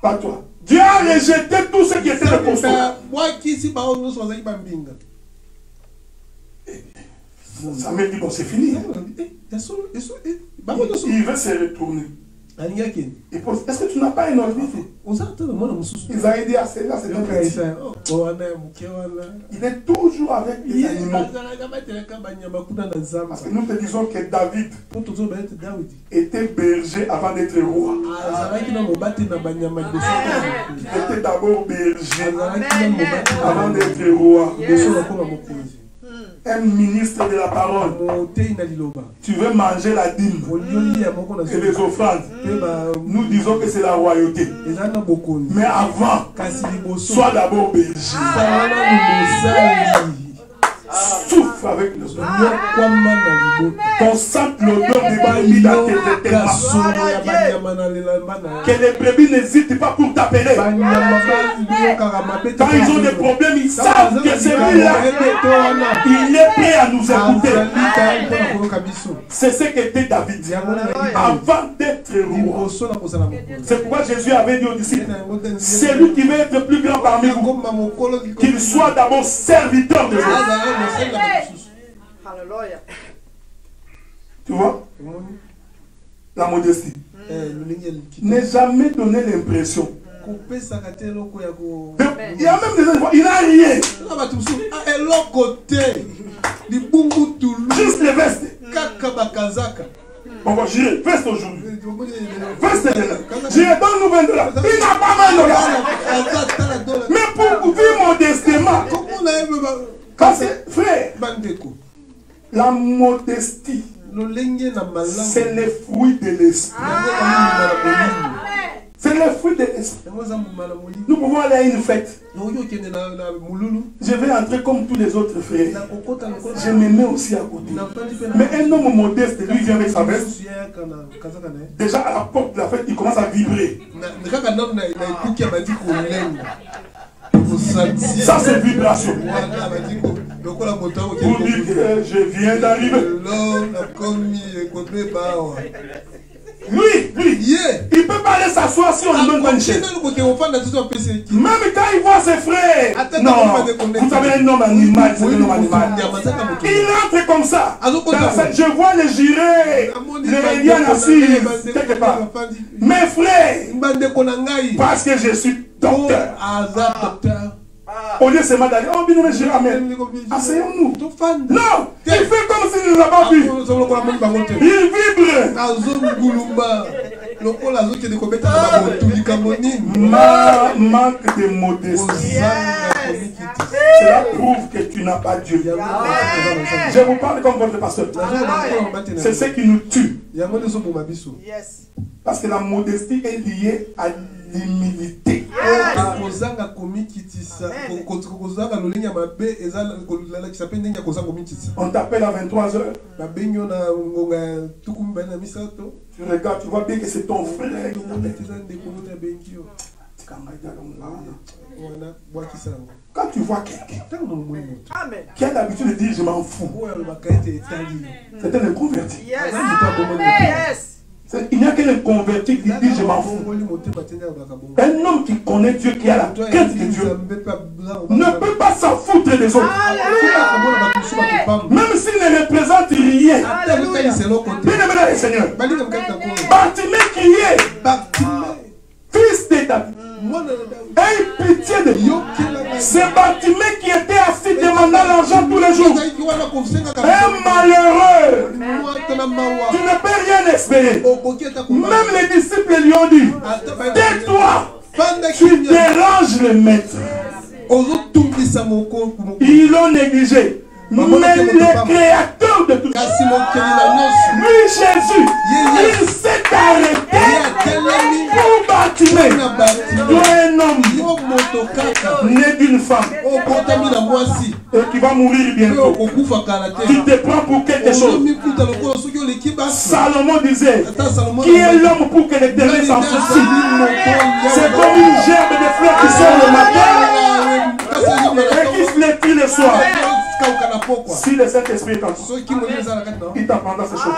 Pas toi. Dieu a rejeté tout ce qui était nyonso bazalaki bambinga Samuel dit, bon, c'est fini. Eh, eh, bango nyonso Il veut se retourner. Est-ce que tu n'as pas un ordinateur oza ata na mwana mosusu Isaïe dit, ah, c'est un petit. isa o wana ya moke wana Il est toujours avec les animaux. Parce que nous te disons que David dawidi était berger avant d'être roi. liboso Il était d'abord berger mobati avant d'être roi. Un ministre de la parole. Tu veux manger la dîme et les offrandes. mpe ba Nous disons que c'est la royauté. Mais avant, sois d'abord berger. Feu avec Qu'on sente l'odeur des brebis dans tes Que les brebis n'hésitent pas pour t'appeler. Quand ils ont des problèmes, ils savent que ebeto wana il est prêt à nous écouter. C'est ce qu'était David. Avant d'être roi. C'est pourquoi Jésus avait dit aux disciples, celui qui veut être plus grand parmi vous, qu'il soit d'abord serviteur de vous. Tu vois? La modestie. Eh, Ne jamais donner l'impression. de- Il y a même des gens, il n'a rien. "Ah, libungu tulu Juste les vestes. kaka bakazaka On va gérer. Veste aujourd'hui. Omoni, Veste de là. J'ai donne nous 20 dollars. Il n'a pas 20 dollars. aza tala dola Mais pour vivre modestement, parce que, frère, la modestie, c'est le fruit de l'esprit. na molimo C'est le fruit de l'esprit. Nous pouvons aller à une fête. Je vais entrer comme tous les autres frères. Je me mets aussi à côté. Mais un homme modeste, lui vient avec sa veste. Déjà à la porte de la fête, il commence à vibrer. Ça, c'est vibration. Pour dire que je viens d'arriver. ekobe bawa Lui, lui, ye il peut pas aller s'asseoir si on lui donne pas une chaise. Même quand il voit ses frères. Non, vous savez, un homme animal, c'est un homme animal. Il entre comme ça. Ah, je vois les jurés, les liens assis, quelque part. Mes frères, parce que je suis docteur. docteur Au lieu seulement d'aller, oh, bien, je ramène. Asseyons-nous. Non, il fait comme s'il ne nous a pas vu. Il vibre. Ma manque de modestie. Cela prouve que tu n'as pas Dieu. Je vous parle comme votre pasteur. C'est ce qui nous tue. Parce que la modestie est liée à l'humilité. Oyo kozanga komikitisa ko- ko- kozanga lolenge ya mabe eza kolalakisa mpe ndenge ya kozanga komikitisa On t'appelle à 23h. babengi yo na ngonga ya tuku mibale na misato. Tu regardes, tu vois bien que c'est ton frère eza ndeko moni abengi yo. Quand tu vois quelqu'un qui a l'habitude de dire je m'en fous. Yes. abomoli moto Yes. Il n'y a qu'un inconverti qui dit je m'en fous. Un homme qui connaît Dieu, qui a la crainte de Dieu, ne peut pas s'en foutre des autres. batopamba Même s'il ne représente rien. Bien aimé dans le Seigneur. Bartimée qui est fils david aie pitié de. C'est Bartimée qui était assis demandant l'argent tous les jours. Un malheureux. Tu ne peux rien espérer. Même les disciples lui ont dit Tais-toi, tu déranges le maître. Ils l'ont négligé. Mais le créateur de tout lui, Jésus, il s'est arrêté pour Bartimée. Toi, un homme né d'une femme et qui va mourir bientôt. Tu te prends pour quelque chose. Salomon disait Qui est l'homme pour que l'éternel s'en soucie C'est comme une gerbe de fleurs qui sort le matin et qui flétrit le soir. Si le Saint-Esprit est en toi, il t'apprendra ces choses.